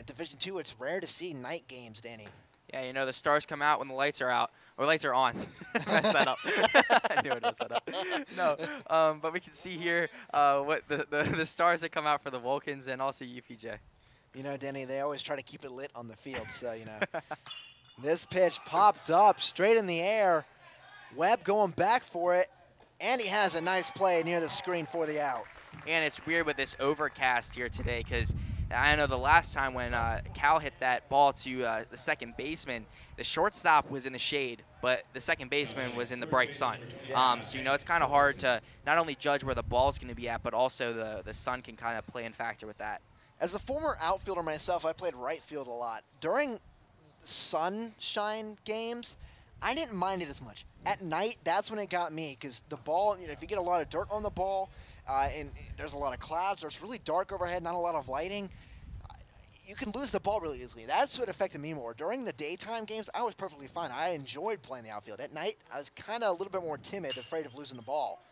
Division Two, it's rare to see night games, Danny. Yeah, you know the stars come out when the lights are out or lights are on. messed that up. I knew it was set up. No, um, but we can see here uh, what the, the, the stars that come out for the Vulcans and also UPJ. You know, Denny, they always try to keep it lit on the field, so you know. this pitch popped up straight in the air. Webb going back for it, and he has a nice play near the screen for the out. And it's weird with this overcast here today because I know the last time when uh, Cal hit that ball to uh, the second baseman, the shortstop was in the shade, but the second baseman was in the bright sun. Um, so, you know, it's kind of hard to not only judge where the ball's going to be at, but also the, the sun can kind of play in factor with that. As a former outfielder myself, I played right field a lot. During sunshine games, I didn't mind it as much. At night, that's when it got me because the ball, you know, if you get a lot of dirt on the ball, uh, and there's a lot of clouds, or it's really dark overhead, not a lot of lighting, you can lose the ball really easily. That's what affected me more. During the daytime games, I was perfectly fine. I enjoyed playing the outfield. At night, I was kind of a little bit more timid, afraid of losing the ball.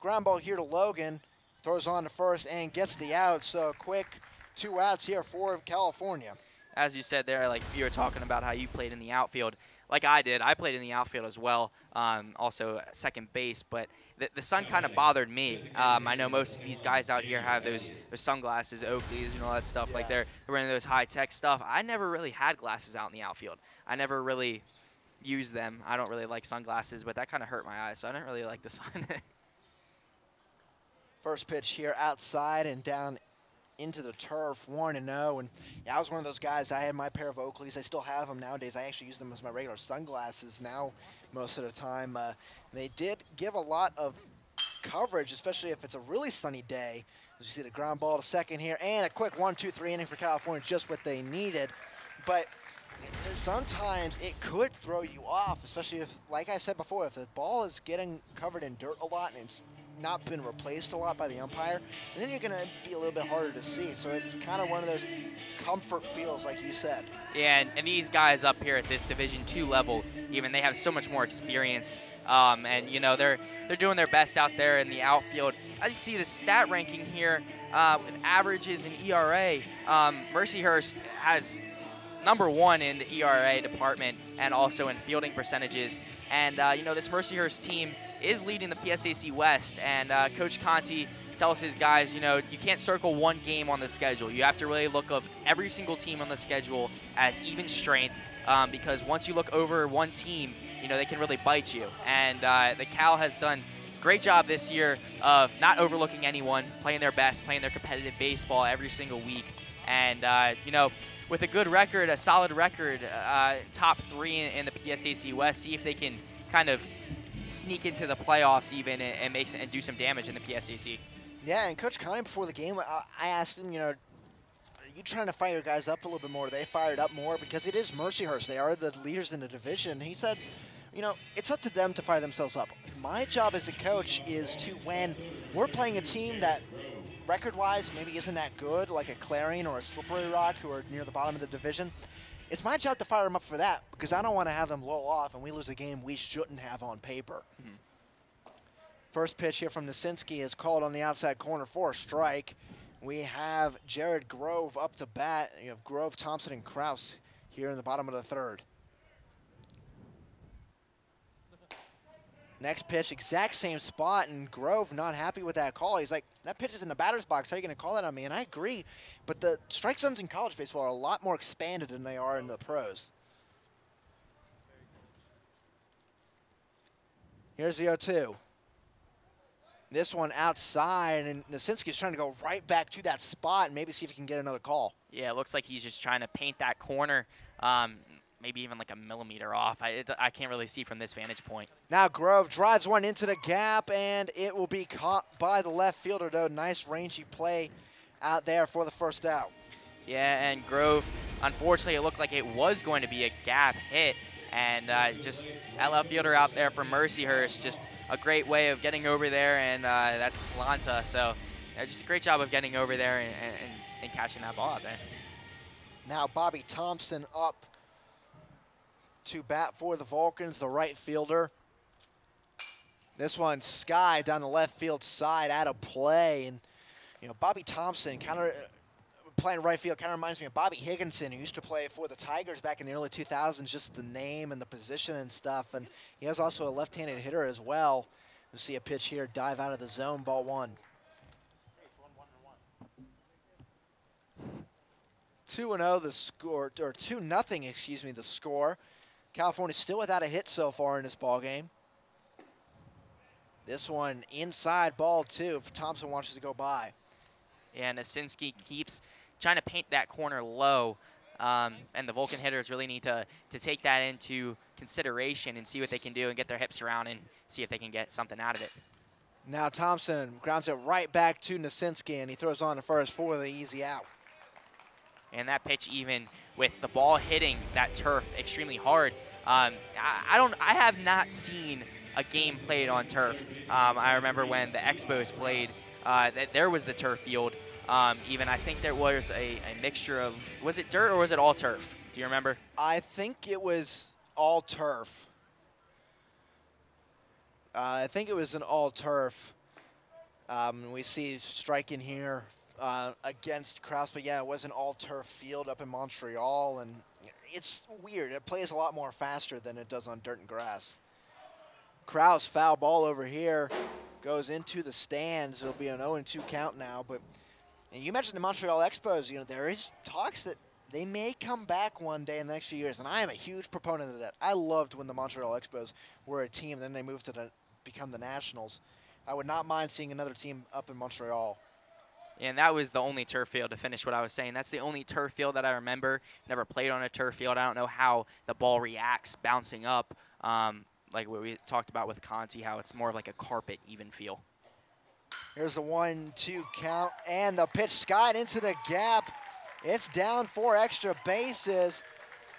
Ground ball here to Logan, throws on to first and gets the out. So quick two outs here for California. As you said there, like you were talking about how you played in the outfield like I did. I played in the outfield as well, um, also second base. But the, the sun kind of bothered me. Um, I know most of these guys out here have those, those sunglasses, Oakleys, and all that stuff. Yeah. Like they're, they're wearing those high tech stuff. I never really had glasses out in the outfield. I never really used them. I don't really like sunglasses, but that kind of hurt my eyes, so I don't really like the sun. First pitch here outside and down into the turf, 1 and 0. And yeah, I was one of those guys. I had my pair of Oakleys. I still have them nowadays. I actually use them as my regular sunglasses now most of the time. Uh, they did give a lot of coverage, especially if it's a really sunny day. As you see the ground ball to second here, and a quick one, two, three inning for California, just what they needed. But sometimes it could throw you off, especially if, like I said before, if the ball is getting covered in dirt a lot and it's not been replaced a lot by the umpire, and then you're going to be a little bit harder to see. So it's kind of one of those comfort feels, like you said. Yeah, and, and these guys up here at this Division Two level, even they have so much more experience, um, and you know they're they're doing their best out there in the outfield. I just see the stat ranking here uh, with averages and ERA. Um, Mercyhurst has number one in the ERA department and also in fielding percentages. And uh, you know this Mercyhurst team is leading the PSAC West, and uh, Coach Conti tells his guys, you know, you can't circle one game on the schedule. You have to really look of every single team on the schedule as even strength, um, because once you look over one team, you know they can really bite you. And uh, the Cal has done great job this year of not overlooking anyone, playing their best, playing their competitive baseball every single week, and uh, you know. With a good record, a solid record, uh, top three in, in the PSAC West, see if they can kind of sneak into the playoffs even and, and and do some damage in the PSAC. Yeah, and Coach Conti before the game, uh, I asked him, you know, are you trying to fire your guys up a little bit more? They fired up more because it is Mercyhurst. They are the leaders in the division. He said, you know, it's up to them to fire themselves up. My job as a coach is to when we're playing a team that record-wise maybe isn't that good, like a Clarion or a Slippery Rock who are near the bottom of the division, it's my job to fire them up for that because I don't want to have them low off and we lose a game we shouldn't have on paper. Mm -hmm. First pitch here from Nasinski is called on the outside corner for a strike. We have Jared Grove up to bat. You have Grove, Thompson, and Kraus here in the bottom of the third. Next pitch, exact same spot, and Grove not happy with that call. He's like, that pitch is in the batter's box. How are you going to call that on me? And I agree, but the strike zones in college baseball are a lot more expanded than they are in the pros. Here's the 0-2. This one outside, and Nasinski is trying to go right back to that spot and maybe see if he can get another call. Yeah, it looks like he's just trying to paint that corner, um, maybe even like a millimeter off. I, it, I can't really see from this vantage point. Now Grove drives one into the gap, and it will be caught by the left fielder, though. Nice rangy play out there for the first out. Yeah, and Grove, unfortunately, it looked like it was going to be a gap hit. And uh, just that left fielder out there for Mercyhurst, just a great way of getting over there, and uh, that's Lanta. So yeah, just a great job of getting over there and, and, and catching that ball out there. Now Bobby Thompson up to bat for the Vulcans, the right fielder. This one, Sky down the left field side out of play. And, you know, Bobby Thompson kind of playing right field kind of reminds me of Bobby Higginson, who used to play for the Tigers back in the early 2000s, just the name and the position and stuff. And he has also a left-handed hitter as well. You see a pitch here, dive out of the zone, ball one. Two and zero oh, the score, or two nothing, excuse me, the score. California still without a hit so far in this ball game. This one inside ball two. Thompson wants to go by. And Nasinski keeps trying to paint that corner low. Um, and the Vulcan hitters really need to, to take that into consideration and see what they can do and get their hips around and see if they can get something out of it. Now Thompson grounds it right back to Nasinski, and he throws on the first for the easy out. And that pitch, even with the ball hitting that turf extremely hard, um, I, I, don't. I have not seen a game played on turf. Um, I remember when the Expos played, uh, that there was the turf field, um, even I think there was a, a mixture of was it dirt or was it all turf? Do you remember? I think it was all turf. Uh, I think it was an all turf. Um, we see striking here uh, against Kraus, but yeah, it was an all turf field up in Montreal, and it's weird. It plays a lot more faster than it does on dirt and grass. Kraus foul ball over here goes into the stands. It'll be an 0-2 count now, but and you mentioned the Montreal Expos. You know, there is talks that they may come back one day in the next few years, and I am a huge proponent of that. I loved when the Montreal Expos were a team, then they moved to the, become the Nationals. I would not mind seeing another team up in Montreal. And that was the only turf field to finish what I was saying. That's the only turf field that I remember. Never played on a turf field. I don't know how the ball reacts bouncing up, um, like what we talked about with Conti, how it's more of like a carpet even feel. Here's the one, two count, and the pitch skied into the gap. It's down four extra bases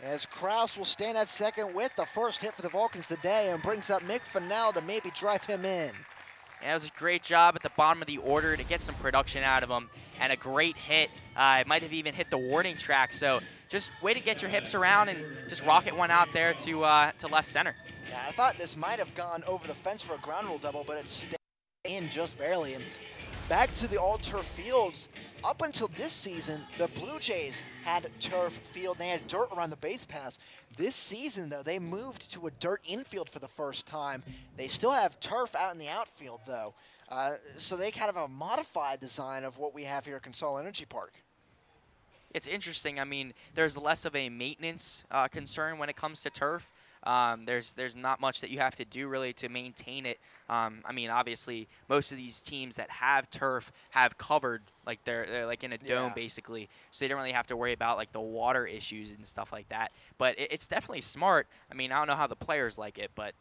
as Kraus will stand at second with the first hit for the Vulcans today and brings up Mick Fennell to maybe drive him in. And it was a great job at the bottom of the order to get some production out of him and a great hit. Uh, it might have even hit the warning track. So just way to get your hips around and just rocket one out there to, uh, to left center. Yeah, I thought this might have gone over the fence for a ground rule double, but it stayed in just barely. And back to the all turf fields. Up until this season, the Blue Jays had turf field. They had dirt around the base paths. This season, though, they moved to a dirt infield for the first time. They still have turf out in the outfield, though. Uh, so they kind of a modified design of what we have here at Consol Energy Park. It's interesting. I mean, there's less of a maintenance uh, concern when it comes to turf. Um, there's there's not much that you have to do really to maintain it. Um, I mean, obviously, most of these teams that have turf have covered like they're they're like in a dome Yeah. basically, so they don't really have to worry about like the water issues and stuff like that. But it, it's definitely smart. I mean, I don't know how the players like it, but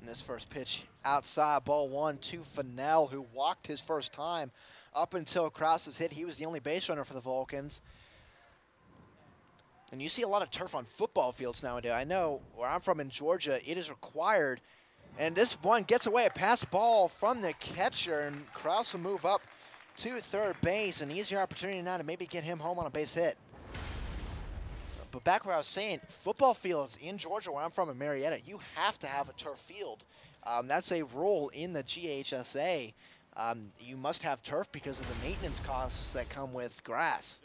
In this first pitch, outside ball one to Fennell, who walked his first time up until Kraus's hit. He was the only base runner for the Vulcans. And you see a lot of turf on football fields nowadays. I know where I'm from in Georgia, it is required. And this one gets away a pass ball from the catcher, and Kraus will move up to third base. An easier opportunity now to maybe get him home on a base hit. But back where I was saying, football fields in Georgia, where I'm from in Marietta, you have to have a turf field. Um, that's a rule in the GHSA. Um, you must have turf because of the maintenance costs that come with grass.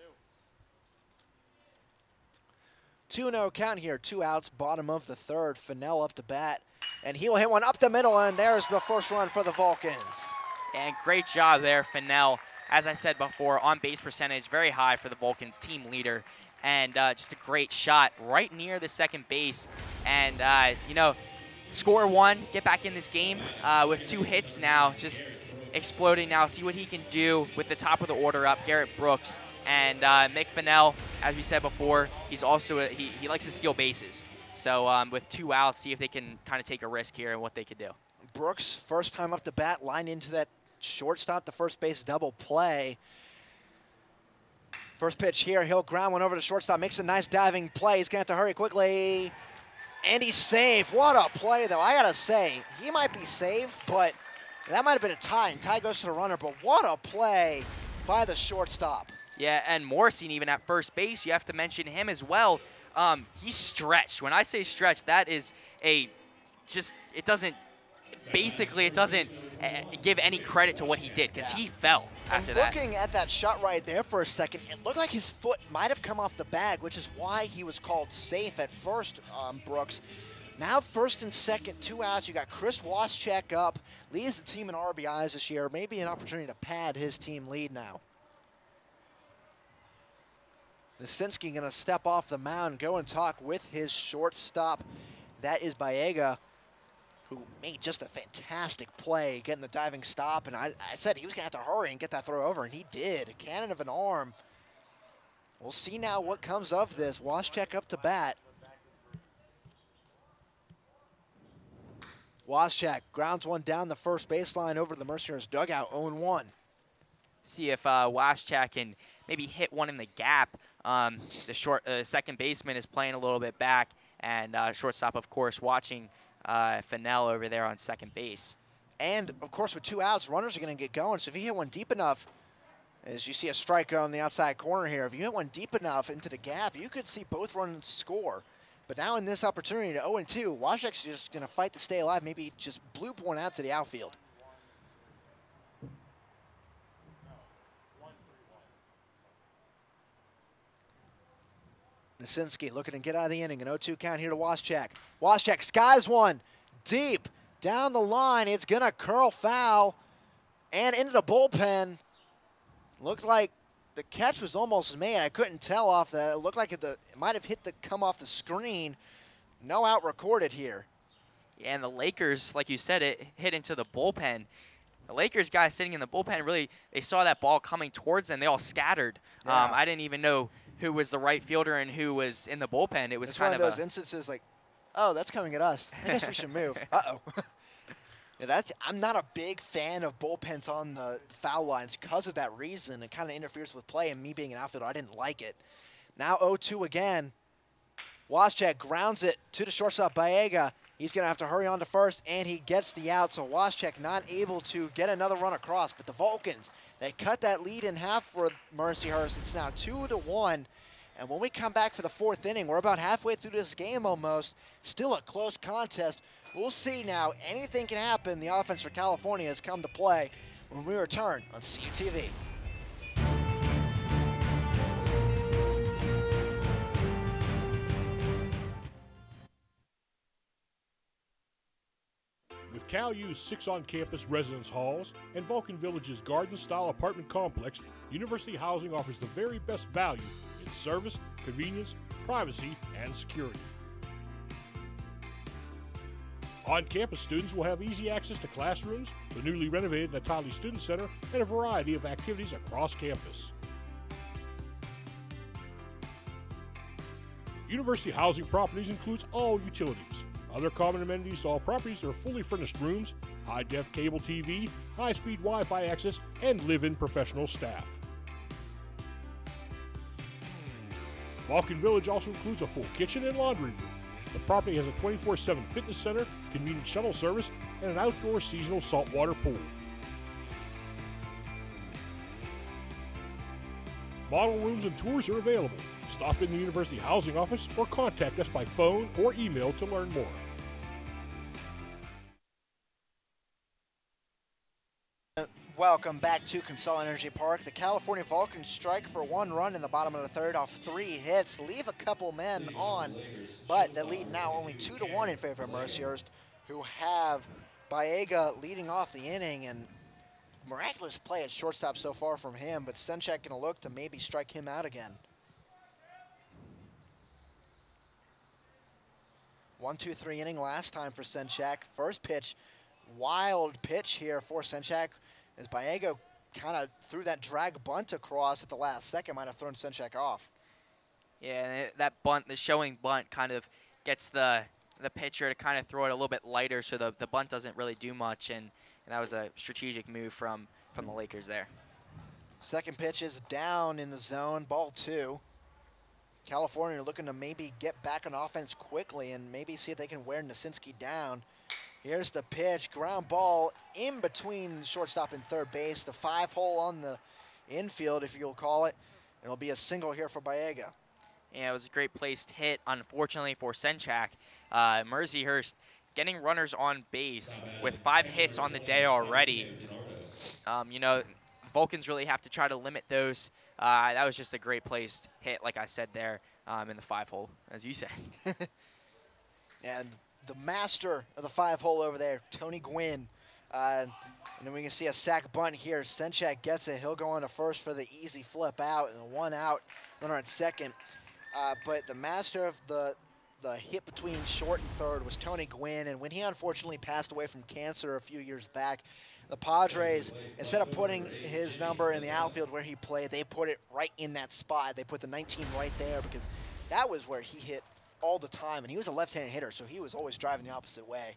2 0 count here, two outs, bottom of the third. Fennell up to bat, and he'll hit one up the middle, and there's the first run for the Vulcans. And great job there, Fennell. As I said before, on base percentage very high for the Vulcans, team leader. And uh, just a great shot right near the second base. And, uh, you know, score one, get back in this game uh, with two hits now, just exploding now. See what he can do with the top of the order up, Garrett Brooks. And uh, Mick Fennell, as we said before, he's also, a, he, he likes to steal bases. So um, with two outs, see if they can kind of take a risk here and what they could do. Brooks, first time up the bat, lined into that shortstop, the first base double play. First pitch here, he'll ground one over to shortstop, makes a nice diving play. He's gonna have to hurry quickly, and he's safe. What a play, though! I gotta say, he might be safe, but that might have been a tie, and tie goes to the runner. But what a play by the shortstop! Yeah, and Morrison even at first base, you have to mention him as well. Um, he's stretched. When I say stretched, that is a just it doesn't basically it doesn't uh, give any credit to what he did because he fell after and that. looking at that shot right there for a second, it looked like his foot might have come off the bag, which is why he was called safe at first, um, Brooks. Now first and second, two outs. You got Chris Waschek up, leads the team in RBIs this year. Maybe an opportunity to pad his team lead now. Nasinski going to step off the mound, go and talk with his shortstop. That is Ballego, who made just a fantastic play, getting the diving stop. And I, I said he was going to have to hurry and get that throw over, and he did. A cannon of an arm. We'll see now what comes of this. Waschek up to bat. Waschek grounds one down the first baseline over the Mercenaries dugout, 0-1. See if uh, Waschak can maybe hit one in the gap. Um, the short uh, second baseman is playing a little bit back, and uh, shortstop, of course, watching uh, Fennell over there on second base. And, of course, with two outs, runners are going to get going. So if you hit one deep enough, as you see a strike on the outside corner here, if you hit one deep enough into the gap, you could see both runs score. But now in this opportunity to 0-2, Washek's just going to fight to stay alive, maybe just bloop one out to the outfield. Nasinski looking to get out of the inning. An 0-2 count here to Waschek. Waschek skies one deep down the line. It's going to curl foul and into the bullpen. Looked like the catch was almost made. I couldn't tell off that. It looked like it, the, it might have hit the come off the screen. No out recorded here. Yeah, and the Lakers, like you said, it hit into the bullpen. The Lakers guys sitting in the bullpen really they saw that ball coming towards them. They all scattered. Yeah. Um, I didn't even know who was the right fielder and who was in the bullpen. It was it's kind one of, of those instances like, oh, that's coming at us. I guess we should move. Uh oh. yeah, that's. I'm not a big fan of bullpens on the foul lines because of that reason. It kind of interferes with play, and me being an outfielder, I didn't like it. Now 0-2 again. Waschek grounds it to the shortstop Ballego. He's going to have to hurry on to first, and he gets the out. So Waschek not able to get another run across. But the Vulcans, they cut that lead in half for Mercyhurst. It's now two to one. And when we come back for the fourth inning, we're about halfway through this game almost. Still a close contest. We'll see now. Anything can happen. The offense for California has come to play when we return on CUTV. With Cal U's six on campus residence halls and Vulcan Village's garden style apartment complex, University Housing offers the very best value in service, convenience, privacy, and security. On campus, students will have easy access to classrooms, the newly renovated Natali Student Center, and a variety of activities across campus. University Housing Properties includes all utilities. Other common amenities to all properties are fully furnished rooms, high def cable TV, high speed Wi Fi access, and live in professional staff. Vulcan Village also includes a full kitchen and laundry room. The property has a 24 7 fitness center, convenient shuttle service, and an outdoor seasonal saltwater pool. Model rooms and tours are available. Stop in the University Housing Office or contact us by phone or email to learn more. Welcome back to Consol Energy Park. The California Vulcans strike for one run in the bottom of the third off three hits, leave a couple men on, but the lead now only two to one in favor of Mercyhurst, who have Ballego leading off the inning and miraculous play at shortstop so far from him, but Senchak gonna look to maybe strike him out again. One, two, three inning last time for Senchak. First pitch, wild pitch here for Senchak as Ballego kind of threw that drag bunt across at the last second, might have thrown Senchak off. Yeah, and it- that bunt, the showing bunt, kind of gets the the pitcher to kind of throw it a little bit lighter, so the, the bunt doesn't really do much, and, and that was a strategic move from from the Lakers there. Second pitch is down in the zone, ball two. California looking to maybe get back on offense quickly and maybe see if they can wear Nasinski down. Here's the pitch, ground ball in between shortstop and third base. The five hole on the infield, if you'll call it. It'll be a single here for Ballego. Yeah, it was a great placed hit. Unfortunately for Senchak, uh, Mercyhurst getting runners on base with five hits on the day already. Um, you know, Vulcans really have to try to limit those. Uh, that was just a great placed hit, like I said there, um, in the five hole, as you said. And the master of the five hole over there, Tony Gwynn. Uh, and then we can see a sack bunt here. Senchak gets it. He'll go on to first for the easy flip out and one out runner at second. Uh, but the master of the the hit between short and third was Tony Gwynn. And when he unfortunately passed away from cancer a few years back, the Padres, instead of putting his number in the outfield where he played, they put it right in that spot. They put the 19 right there because that was where he hit all the time. And he was a left-handed hitter, so he was always driving the opposite way.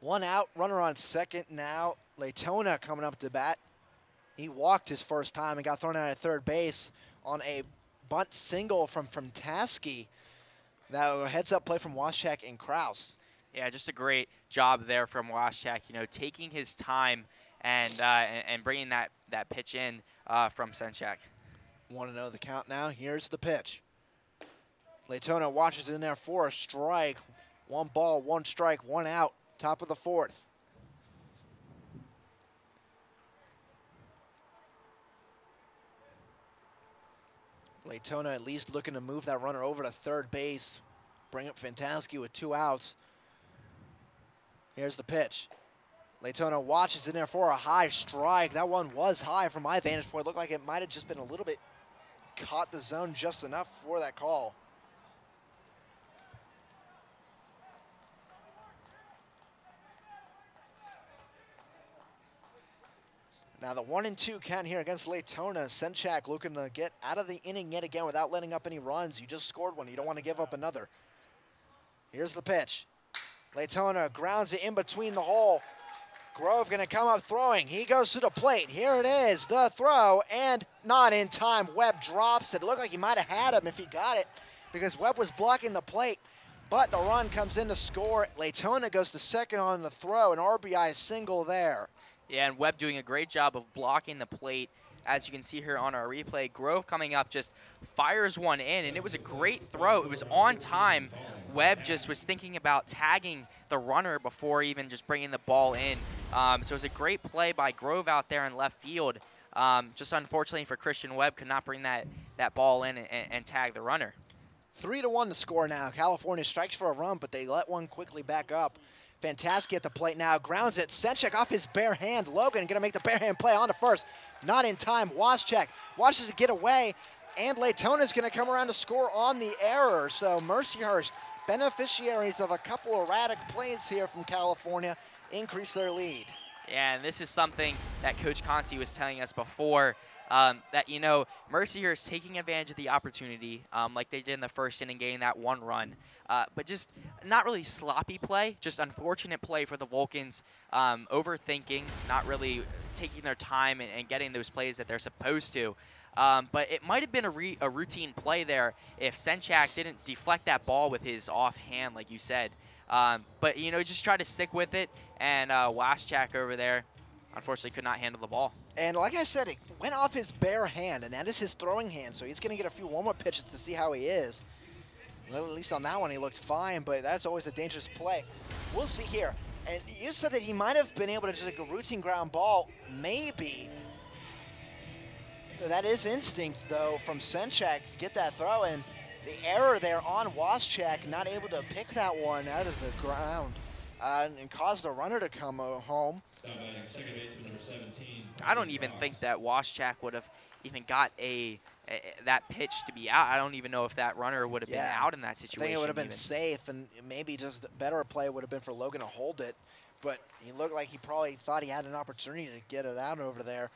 One out, runner on second now. Latona coming up to bat. He walked his first time and got thrown out at third base on a bunt single from from Tasky. That heads up play from Waschak and Kraus. Yeah, just a great job there from Waschak. You know, taking his time and uh, and bringing that that pitch in uh, from Senchak. Want to know the count now? Here's the pitch. Latona watches in there for a strike. One ball, one strike, one out. Top of the fourth. Latona at least looking to move that runner over to third base. Bring up Fantaski with two outs. Here's the pitch. Latona watches in there for a high strike. That one was high from my vantage point. Looked like it might have just been a little bit caught the zone just enough for that call. Now the one and two count here against Latona. Senchak looking to get out of the inning yet again without letting up any runs. You just scored one. You don't want to give up another. Here's the pitch. Latona grounds it in between the hole. Grove going to come up throwing. He goes to the plate. Here it is, the throw, and not in time. Webb drops it. Looked like he might have had him if he got it because Webb was blocking the plate. But the run comes in to score. Latona goes to second on the throw, an RBI single there. Yeah, and Webb doing a great job of blocking the plate. As you can see here on our replay, Grove coming up just fires one in, and it was a great throw. It was on time. Webb just was thinking about tagging the runner before even just bringing the ball in. Um, so it was a great play by Grove out there in left field. Um, just unfortunately for Christian Webb, could not bring that, that ball in and, and tag the runner. Three to one the score now. California strikes for a run, but they let one quickly back up. Fantaski at the plate now. Grounds it. Senchak off his bare hand. Logan going to make the bare hand play on to first. Not in time. Waschek watches it get away. And Latona is going to come around to score on the error. So Mercyhurst, beneficiaries of a couple erratic plays here from California, increase their lead. Yeah, and this is something that Coach Conti was telling us before. Um, that you know Mercyhurst taking advantage of the opportunity, um, like they did in the first inning, getting that one run. Uh, but just not really sloppy play, just unfortunate play for the Vulcans. Um, overthinking, not really taking their time and, and, getting those plays that they're supposed to. Um, but it might have been a, a, routine play there if Senchak didn't deflect that ball with his offhand, like you said. Um, but, you know, just try to stick with it. And uh, Waschak over there, unfortunately, could not handle the ball. And like I said, it went off his bare hand, and that is his throwing hand. So he's going to get a few warm-up pitches to see how he is. Well, at least on that one, he looked fine, but that's always a dangerous play. We'll see here. And you said that he might have been able to just like a routine ground ball, maybe. That is instinct, though, from Senchak to get that throw, and the error there on Waschak, not able to pick that one out of the ground, uh, and caused the runner to come home. I don't even think that Waschak would have even got a that pitch to be out. I don't even know if that runner would have yeah. been out in that situation. I think it would have been even. safe, and maybe just better play would have been for Logan to hold it. But he looked like he probably thought he had an opportunity to get it out over there.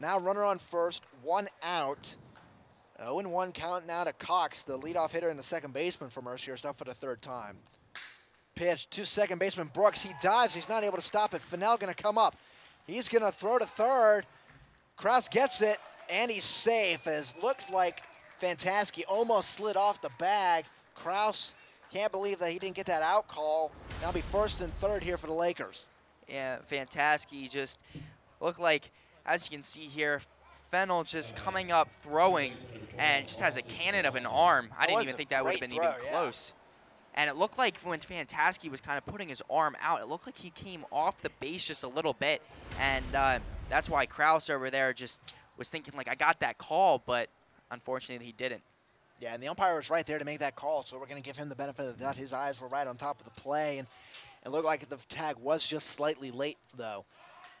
Now runner on first, one out. 0-1 count now to Cox, the leadoff hitter and the second baseman for Mercier, up for the third time. Pitch to second baseman Brooks. He dives. He's not able to stop it. Fennell going to come up. He's going to throw to third. Kraus gets it and he's safe as looked like Fantaski almost slid off the bag. Kraus can't believe that he didn't get that out call. Now be first and third here for the Lakers. Yeah, Fantaski just looked like, as you can see here, Fennell just coming up throwing and just has a cannon of an arm. I didn't even think that would have been throw, even close. Yeah. And it looked like when Fantaski was kind of putting his arm out, it looked like he came off the base just a little bit. And uh, that's why Kraus over there just was thinking like I got that call, but unfortunately he didn't. Yeah, and the umpire was right there to make that call, so we're going to give him the benefit of that. His eyes were right on top of the play, and it looked like the tag was just slightly late, though.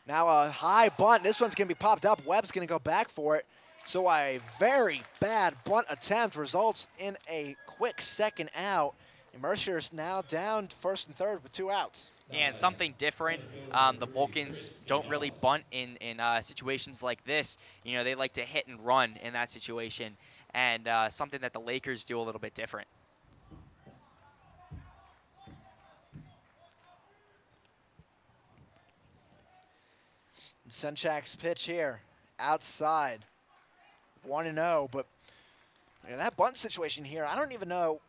Now a high bunt. This one's going to be popped up. Webb's going to go back for it. So a very bad bunt attempt results in a quick second out. And Mercier's now down first and third with two outs. Yeah, and something different. Um, the Vulcans don't really bunt in, in uh, situations like this. You know, they like to hit and run in that situation, and uh, something that the Lakers do a little bit different. Senchak's pitch here, outside, 1 0, but that bunt situation here, I don't even know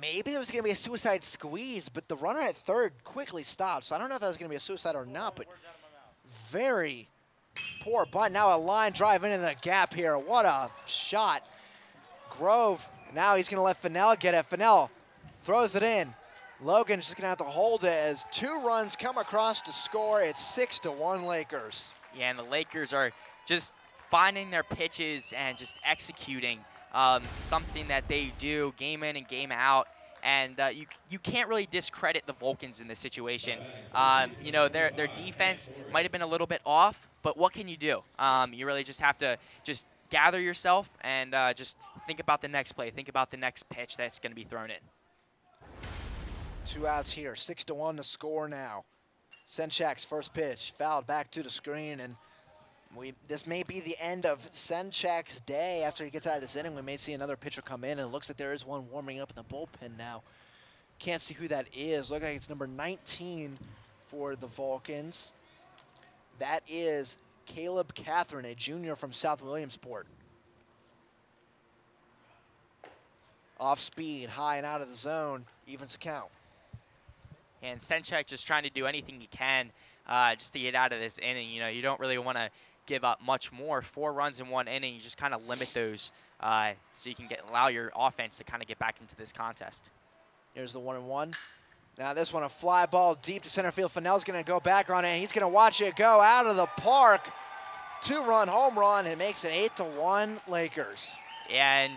maybe it was going to be a suicide squeeze, but the runner at third quickly stopped. So I don't know if that was going to be a suicide or not, but very poor bunt. Now a line drive into the gap here. What a shot. Grove, now he's going to let Fennell get it. Fennell throws it in. Logan's just to have to hold it as two runs come across to score. It's 6 to one Lakers. Yeah, and the Lakers are just finding their pitches and just executing um, something that they do game in and game out. and uh, you you can't really discredit the Vulcans in this situation. Um, you know, their their defense might have been a little bit off, but what can you do? Um, you really just have to just gather yourself and uh, just think about the next play. Think about the next pitch that's going to be thrown in. Two outs here, six to one to score now. Senchak's first pitch, fouled back to the screen, and we this may be the end of Senchak's day. After he gets out of this inning, we may see another pitcher come in, and it looks like there is one warming up in the bullpen now. Can't see who that is. Look like it's number 19 for the Vulcans. That is Caleb Catherine, a junior from South Williamsport. Off speed, high and out of the zone, evens count. And Senchak just trying to do anything he can uh, just to get out of this inning. You know, you don't really want to give up much more. Four runs in one inning, you just kind of limit those uh, so you can get allow your offense to kind of get back into this contest. Here's the one and one. Now this one, a fly ball deep to center field. Fennell's going to go back on it, and he's going to watch it go out of the park. Two-run home run. It makes it eight to one Lakers. And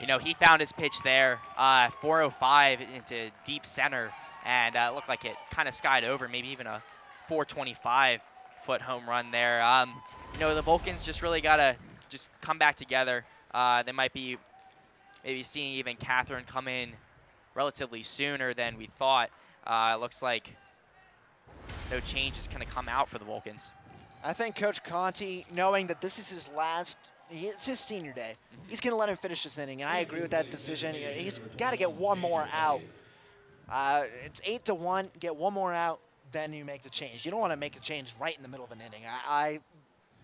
you know he found his pitch there, uh, 405 into deep center, and uh, looked like it kind of skied over, maybe even a 425 foot home run there. Um, you know the Vulcans just really got to just come back together. Uh, they might be maybe seeing even Catherine come in relatively sooner than we thought. Uh, it looks like no change is going to come out for the Vulcans. I think Coach Conti, knowing that this is his last, it's his senior day, he's going to let him finish this inning, and I agree with that decision. He's got to get one more out. Uh, it's eight to one. Get one more out, then you make the change. You don't want to make a change right in the middle of an inning. I, I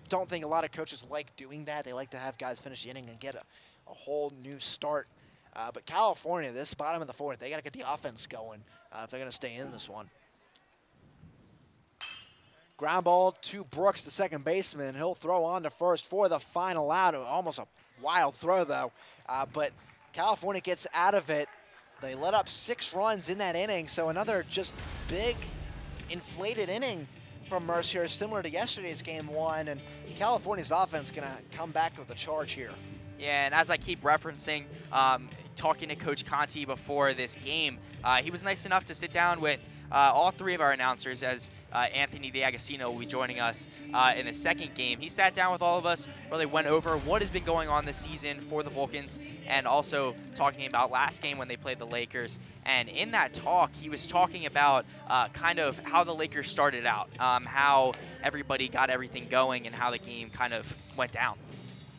don't think a lot of coaches like doing that. They like to have guys finish the inning and get a, a whole new start. Uh, but California, this bottom of the fourth, they got to get the offense going uh, if they're going to stay in this one. Ground ball to Brooks, the second baseman. He'll throw on to first for the final out. Almost a wild throw, though. Uh, but California gets out of it. They let up six runs in that inning, so another just big, inflated inning from Mercier, similar to yesterday's game one. And California's offense going to come back with a charge here. Yeah, and as I keep referencing, um, talking to Coach Conti before this game, uh, he was nice enough to sit down with uh, all three of our announcers as uh, Anthony D'Agostino will be joining us uh, in the second game. He sat down with all of us, really went over what has been going on this season for the Vulcans, and also talking about last game when they played the Lakers. And in that talk, he was talking about uh, kind of how the Lakers started out, um, how everybody got everything going, and how the game kind of went down.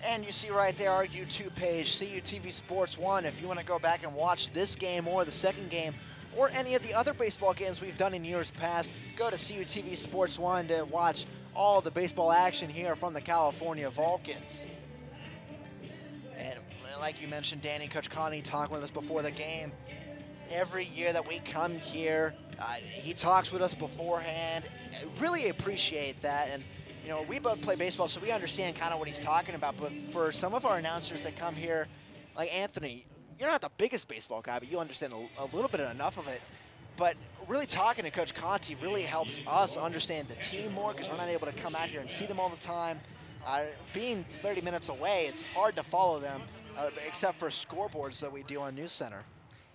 And you see right there our YouTube page, CUTV Sports 1. If you want to go back and watch this game or the second game, or any of the other baseball games we've done in years past, go to CUTV Sports 1 to watch all the baseball action here from the California Vulcans. And like you mentioned, Danny, Coach Conti talked with us before the game. Every year that we come here, uh, he talks with us beforehand. I really appreciate that. And, you know, we both play baseball, so we understand kind of what he's talking about. But for some of our announcers that come here, like Anthony, you're not the biggest baseball guy, but you understand a, a little bit enough of it. But really talking to Coach Conti really helps us understand the team more because we're not able to come out here and see them all the time. Uh, being 30 minutes away, it's hard to follow them, uh, except for scoreboards that we do on News Center.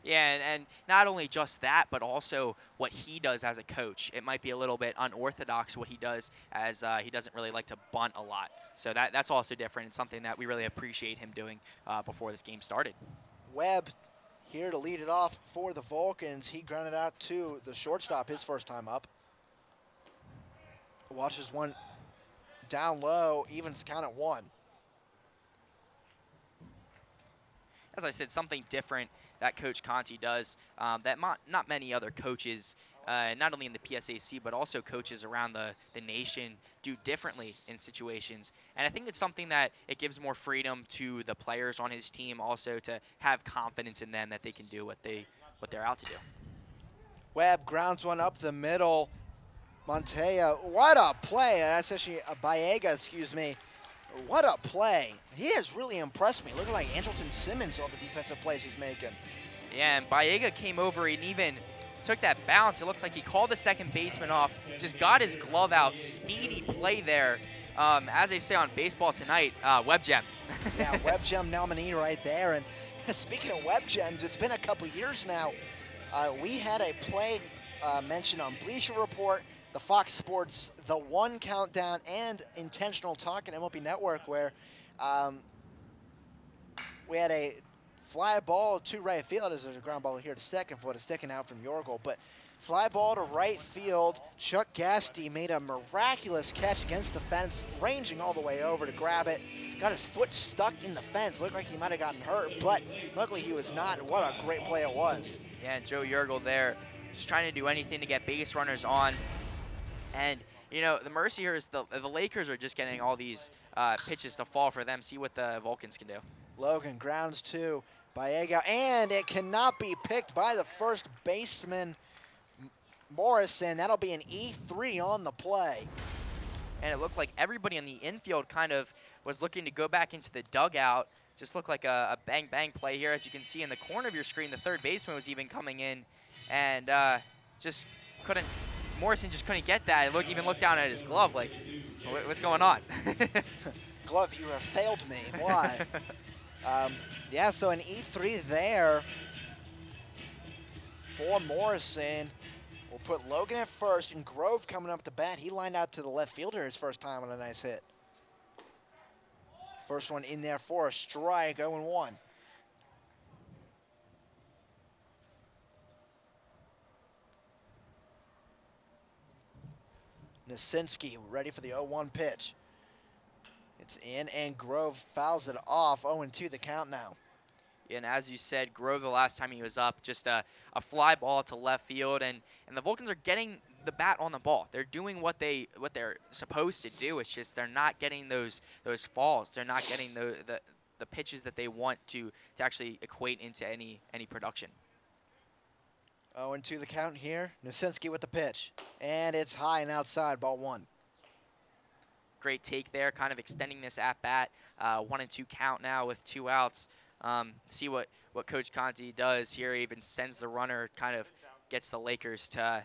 Yeah, and, and, not only just that, but also what he does as a coach. It might be a little bit unorthodox what he does, as uh, he doesn't really like to bunt a lot. So that, that's also different and something that we really appreciate him doing uh, before this game started. Webb here to lead it off for the Vulcans. He grounded out to the shortstop his first time up. Watches one down low, evens count at one. As I said, something different that Coach Conti does um, that not, not many other coaches uh, not only in the PSAC, but also coaches around the, the nation do differently in situations. And I think it's something that it gives more freedom to the players on his team also to have confidence in them that they can do what, they, what they're out to do. Webb grounds one up the middle. Montea, what a play. That's actually a Baega, excuse me. What a play. He has really impressed me. Looking like Andrelton Simmons, all the defensive plays he's making. Yeah, and Baega came over and even – took that bounce. It looks like he called the second baseman off, just got his glove out. Speedy play there. Um, as they say on baseball tonight, uh, web gem. yeah, web gem nominee right there. And speaking of web gems, it's been a couple years now. Uh, we had a play uh, mentioned on Bleacher Report, the Fox Sports, the One Countdown, and Intentional Talk on MLB Network, where um, we had a fly ball to right field as there's a ground ball here to second for it's sticking out from Yorgel, but fly ball to right field. Chuck Gasty made a miraculous catch against the fence, ranging all the way over to grab it. Got his foot stuck in the fence. Looked like he might have gotten hurt, but luckily he was not. And what a great play it was. Yeah, and Joe Yorgel there just trying to do anything to get base runners on. And, you know, the Mercyhurst, the, the Lakers are just getting all these uh, pitches to fall for them. See what the Vulcans can do. Logan grounds to Baega, and it cannot be picked by the first baseman, Morrison. That'll be an E3 on the play. And it looked like everybody in the infield kind of was looking to go back into the dugout. Just looked like a, a bang bang play here. As you can see in the corner of your screen, the third baseman was even coming in and uh, just couldn't. Morrison just couldn't get that. Look, even looked down at his glove, like, what's going on? glove, you have failed me. Why? um, yeah, so an E3 there for Morrison. We'll put Logan at first, and Grove coming up to bat. He lined out to the left fielder his first time on a nice hit. First one in there for a strike, 0-1. Nasinski ready for the 0-1 pitch. It's in, and Grove fouls it off. 0-2 the count now. And as you said, Grove the last time he was up, just a, a fly ball to left field, and, and the Vulcans are getting the bat on the ball. They're doing what they what they're supposed to do. It's just they're not getting those those falls. They're not getting the the, the pitches that they want to to actually equate into any any production. Oh, into the count here. Nasinski with the pitch. And it's high and outside, ball one. Great take there, kind of extending this at bat. Uh, one and two count now with two outs. Um, see what, what Coach Conti does here. He even sends the runner, kind of gets the Lakers to,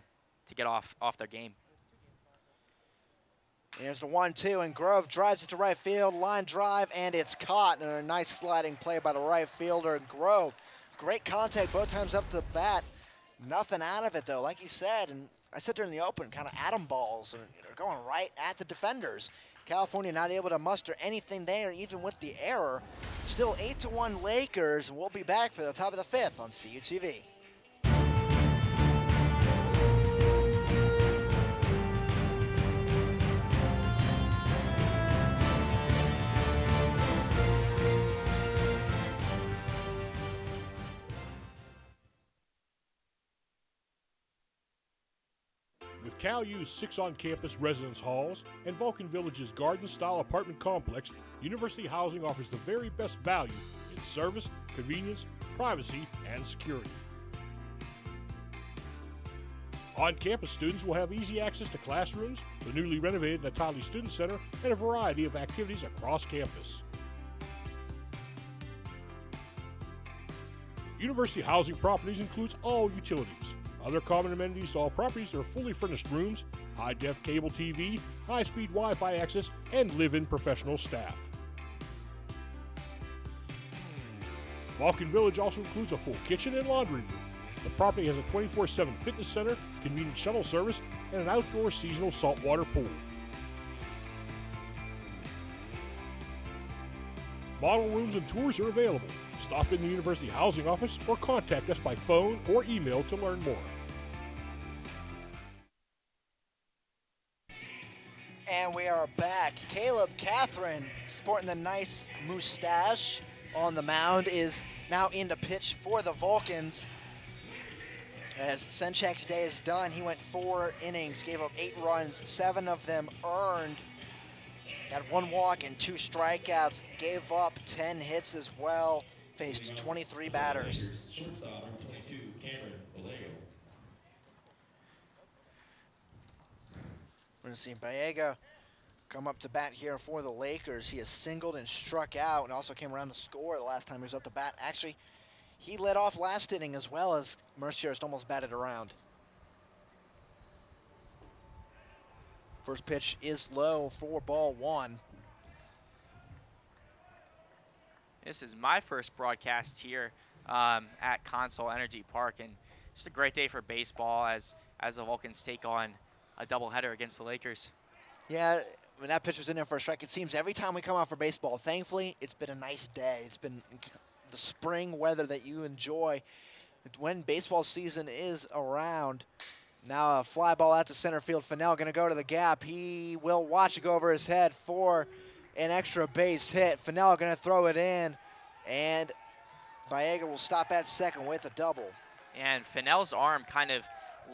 to get off, off their game. Here's the one-two, and Grove drives it to right field, line drive, and it's caught. And a nice sliding play by the right fielder, Grove. Great contact both times up the bat. Nothing out of it, though. Like you said, and I sit there in the open, kind of atom balls, and they're going right at the defenders. California not able to muster anything there, even with the error. Still 8 to 1 Lakers. We'll be back for the top of the fifth on CUTV. Cal six on campus residence halls and Vulcan Village's garden style apartment complex, University Housing offers the very best value in service, convenience, privacy, and security. On campus, students will have easy access to classrooms, the newly renovated Natali Student Center, and a variety of activities across campus. University Housing Properties includes all utilities, other common amenities to all properties are fully furnished rooms, high-def cable TV, high-speed Wi-Fi access, and live-in professional staff. Vulcan Village also includes a full kitchen and laundry room. The property has a 24-7 fitness center, convenient shuttle service, and an outdoor seasonal saltwater pool. Model rooms and tours are available. Stop in the University Housing Office or contact us by phone or email to learn more. And we are back. Caleb Catherine, sporting the nice mustache on the mound, is now in to pitch for the Vulcans. As Senchak's day is done, he went four innings, gave up eight runs, seven of them earned. Had one walk and two strikeouts, gave up 10 hits as well, faced 23 batters. We're going see Baega come up to bat here for the Lakers. He has singled and struck out and also came around to score the last time he was up to bat. Actually, he led off last inning as well as Mercier Mercyhurst almost batted around. First pitch is low for ball one. This is my first broadcast here um, at Consol Energy Park, and just a great day for baseball as as the Vulcans take on a doubleheader against the Lakers. Yeah, when that pitcher's in there for a strike, it seems every time we come out for baseball, thankfully, it's been a nice day. It's been the spring weather that you enjoy when baseball season is around. Now a fly ball out to center field. Fennell going to go to the gap. He will watch it go over his head for an extra base hit. Fennell going to throw it in, and Baega will stop at second with a double. And Fennell's arm kind of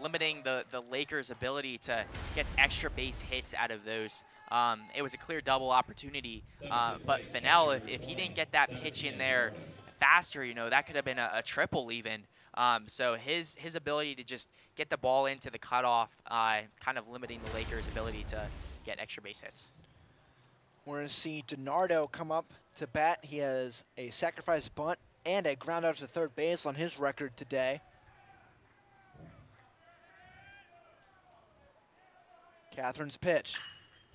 limiting the, the Lakers' ability to get extra base hits out of those. Um, it was a clear double opportunity, uh, but Fennell, if, if he didn't get that pitch in there faster, you know, that could have been a, a triple even. Um, so his his ability to just get the ball into the cutoff, uh, kind of limiting the Lakers' ability to get extra base hits. We're going to see DiNardo come up to bat. He has a sacrifice bunt and a ground out to third base on his record today. Catherine's pitch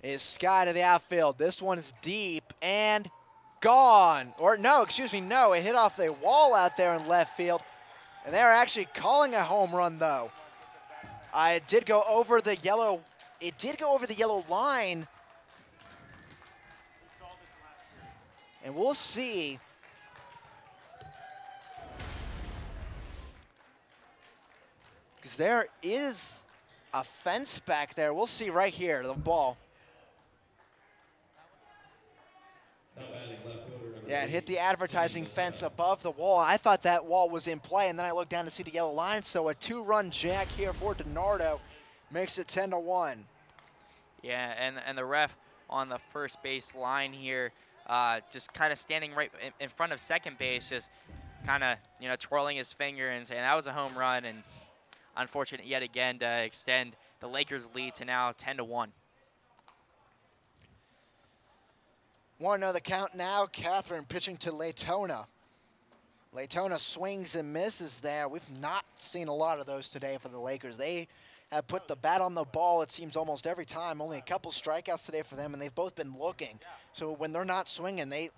is sky to the outfield. This one is deep and gone. Or no, excuse me, no. It hit off the wall out there in left field. And they're actually calling a home run though. I did go over the yellow. It did go over the yellow line. And we'll see. Because there is a fence back there. We'll see right here, the ball. Yeah, it hit the advertising fence above the wall. I thought that wall was in play, and then I looked down to see the yellow line. So a two-run jack here for DiNardo makes it 10 to one. Yeah, and and the ref on the first base line here, uh, just kind of standing right in, in, front of second base, just kind of you know twirling his finger and saying that was a home run, and unfortunate yet again to extend the Lakers' lead to now 10 to one. One to know the count now? Catherine pitching to Latona. Latona swings and misses there. We've not seen a lot of those today for the Lakers. They have put the bat on the ball, it seems, almost every time. Only a couple strikeouts today for them, and they've both been looking. So when they're not swinging, they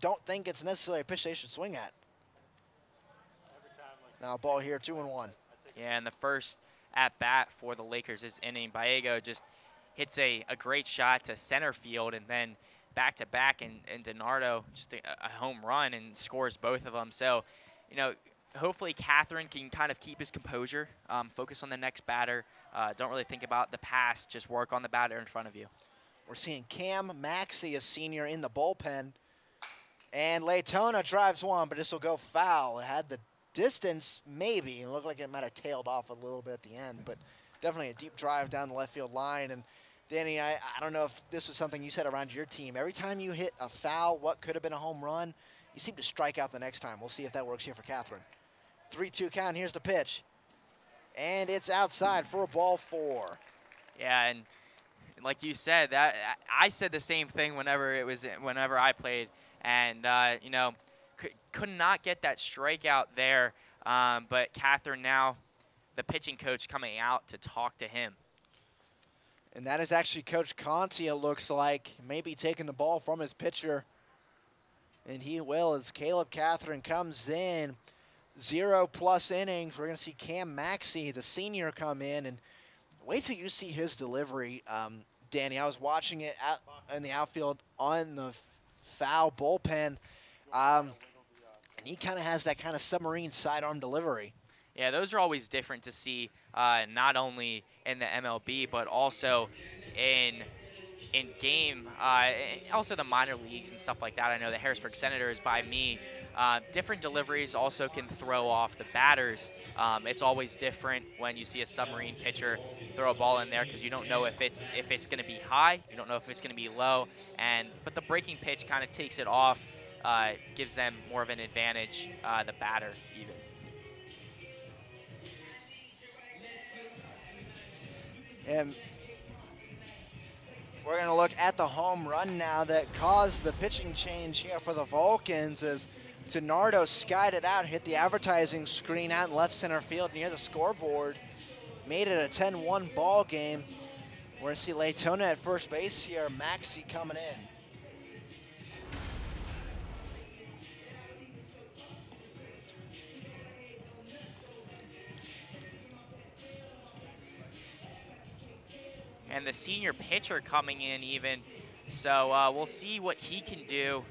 don't think it's necessarily a pitch they should swing at. Now, ball here, two and one. Yeah, and the first at bat for the Lakers is inning. Baega just hits a, a great shot to center field, and then back to back, and, and DiNardo just a, a, home run and scores both of them. So, you know, hopefully Catherine can kind of keep his composure, um, focus on the next batter. Uh, don't really think about the past, just work on the batter in front of you. We're seeing Cam Maxey, a senior, in the bullpen. And Latona drives one, but this will go foul. It had the distance, maybe. It looked like it might have tailed off a little bit at the end, but definitely a deep drive down the left field line. And Danny, I, I don't know if this was something you said around your team. Every time you hit a foul, what could have been a home run, you seem to strike out the next time. We'll see if that works here for Catherine. 3-2 count. Here's the pitch. And it's outside for a ball four. Yeah, and like you said, that I said the same thing whenever it was whenever I played, and uh, you know, could, could not get that strikeout there. Um, but Catherine now, the pitching coach coming out to talk to him. And that is actually Coach Conti, it looks like, maybe taking the ball from his pitcher. And he will as Caleb Catherine comes in. Zero plus innings. We're going to see Cam Maxey, the senior, come in. And wait till you see his delivery, um, Danny. I was watching it out in the outfield on the foul bullpen. Um, and he kind of has that kind of submarine sidearm delivery. Yeah, those are always different to see, uh, not only in the MLB but also in in game, uh, also the minor leagues and stuff like that. I know the Harrisburg Senators by me. Uh, different deliveries also can throw off the batters. Um, it's always different when you see a submarine pitcher throw a ball in there because you don't know if it's if it's going to be high, you don't know if it's going to be low, and but the breaking pitch kind of takes it off, uh, gives them more of an advantage, uh, the batter even. And we're going to look at the home run now that caused the pitching change here for the Vulcans as DiNardo skied it out, hit the advertising screen out in left center field near the scoreboard. Made it a 10-1 ball game. We're going to see Latona at first base here. Maxi coming in. And the senior pitcher coming in even. So uh, we'll see what he can do.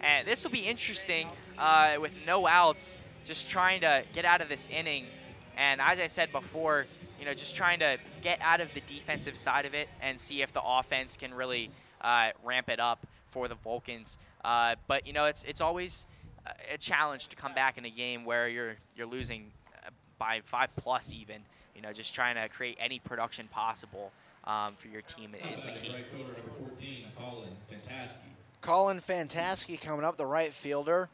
And this will be interesting uh, with no outs, just trying to get out of this inning. And as I said before, you know, just trying to get out of the defensive side of it and see if the offense can really uh, ramp it up for the Vulcans. Uh, but you know, it's it's always a challenge to come back in a game where you're you're losing uh, by five plus even. You know, just trying to create any production possible um, for your team is the key. Right Colin Fantaski coming up, the right fielder.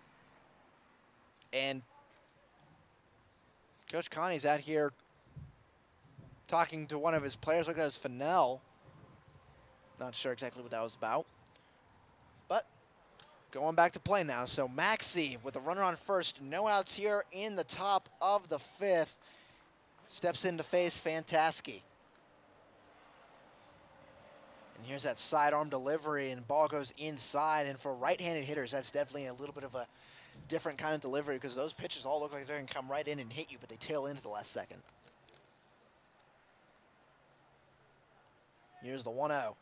And Coach Conti's out here talking to one of his players. Look at his Fennell. Not sure exactly what that was about. But going back to play now. So Maxi with a runner on first. No outs here in the top of the fifth. Steps in to face Fantaski. And here's that sidearm delivery, and ball goes inside. And for right-handed hitters, that's definitely a little bit of a different kind of delivery because those pitches all look like they're going to come right in and hit you, but they tail into the last second. Here's the 1-0.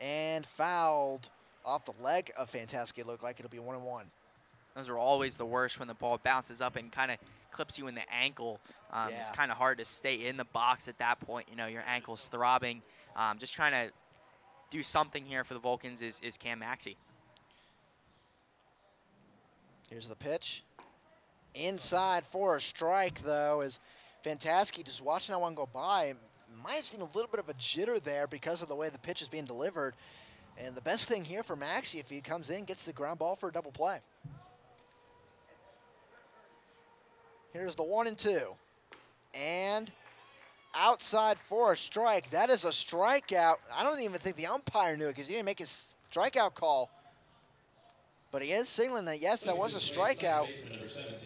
And fouled off the leg of Fantaski. It looked like it'll be 1 and 1. Those are always the worst when the ball bounces up and kind of clips you in the ankle. Um, yeah. It's kind of hard to stay in the box at that point. You know, your ankle's throbbing. Um, just trying to do something here for the Vulcans is, is Cam Maxey. Here's the pitch. Inside for a strike, though, is Fantaski just watching that one go by. Might have seen a little bit of a jitter there because of the way the pitch is being delivered. And the best thing here for Maxey, if he comes in, gets the ground ball for a double play. Here's the one and two. And outside for a strike. That is a strikeout. I don't even think the umpire knew it because he didn't make his strikeout call. But he is signaling that, yes, that was a strikeout.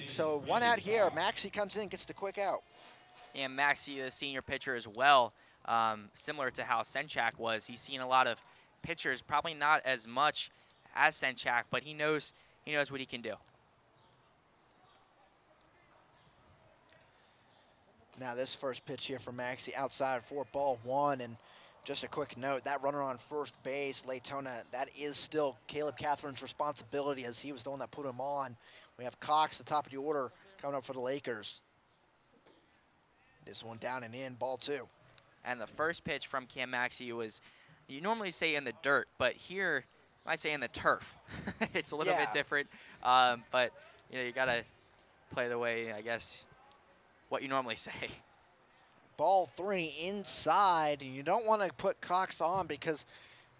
So one out here. Maxi comes in, gets the quick out. And Maxi, the senior pitcher as well, um, similar to how Senchak was. He's seen a lot of pitchers, probably not as much as Senchak, but he knows he knows what he can do. Now this first pitch here from Maxi outside for ball one. And just a quick note, that runner on first base, Latona, that is still Caleb Catherine's responsibility as he was the one that put him on. We have Cox, the top of the order, coming up for the Lakers. This one down and in, ball two. And the first pitch from Cam Maxi was, you normally say in the dirt, but here I say in the turf. it's a little yeah. bit different, um, but you know you got to play the way I guess what you normally say. Ball three inside. and You don't want to put Cox on because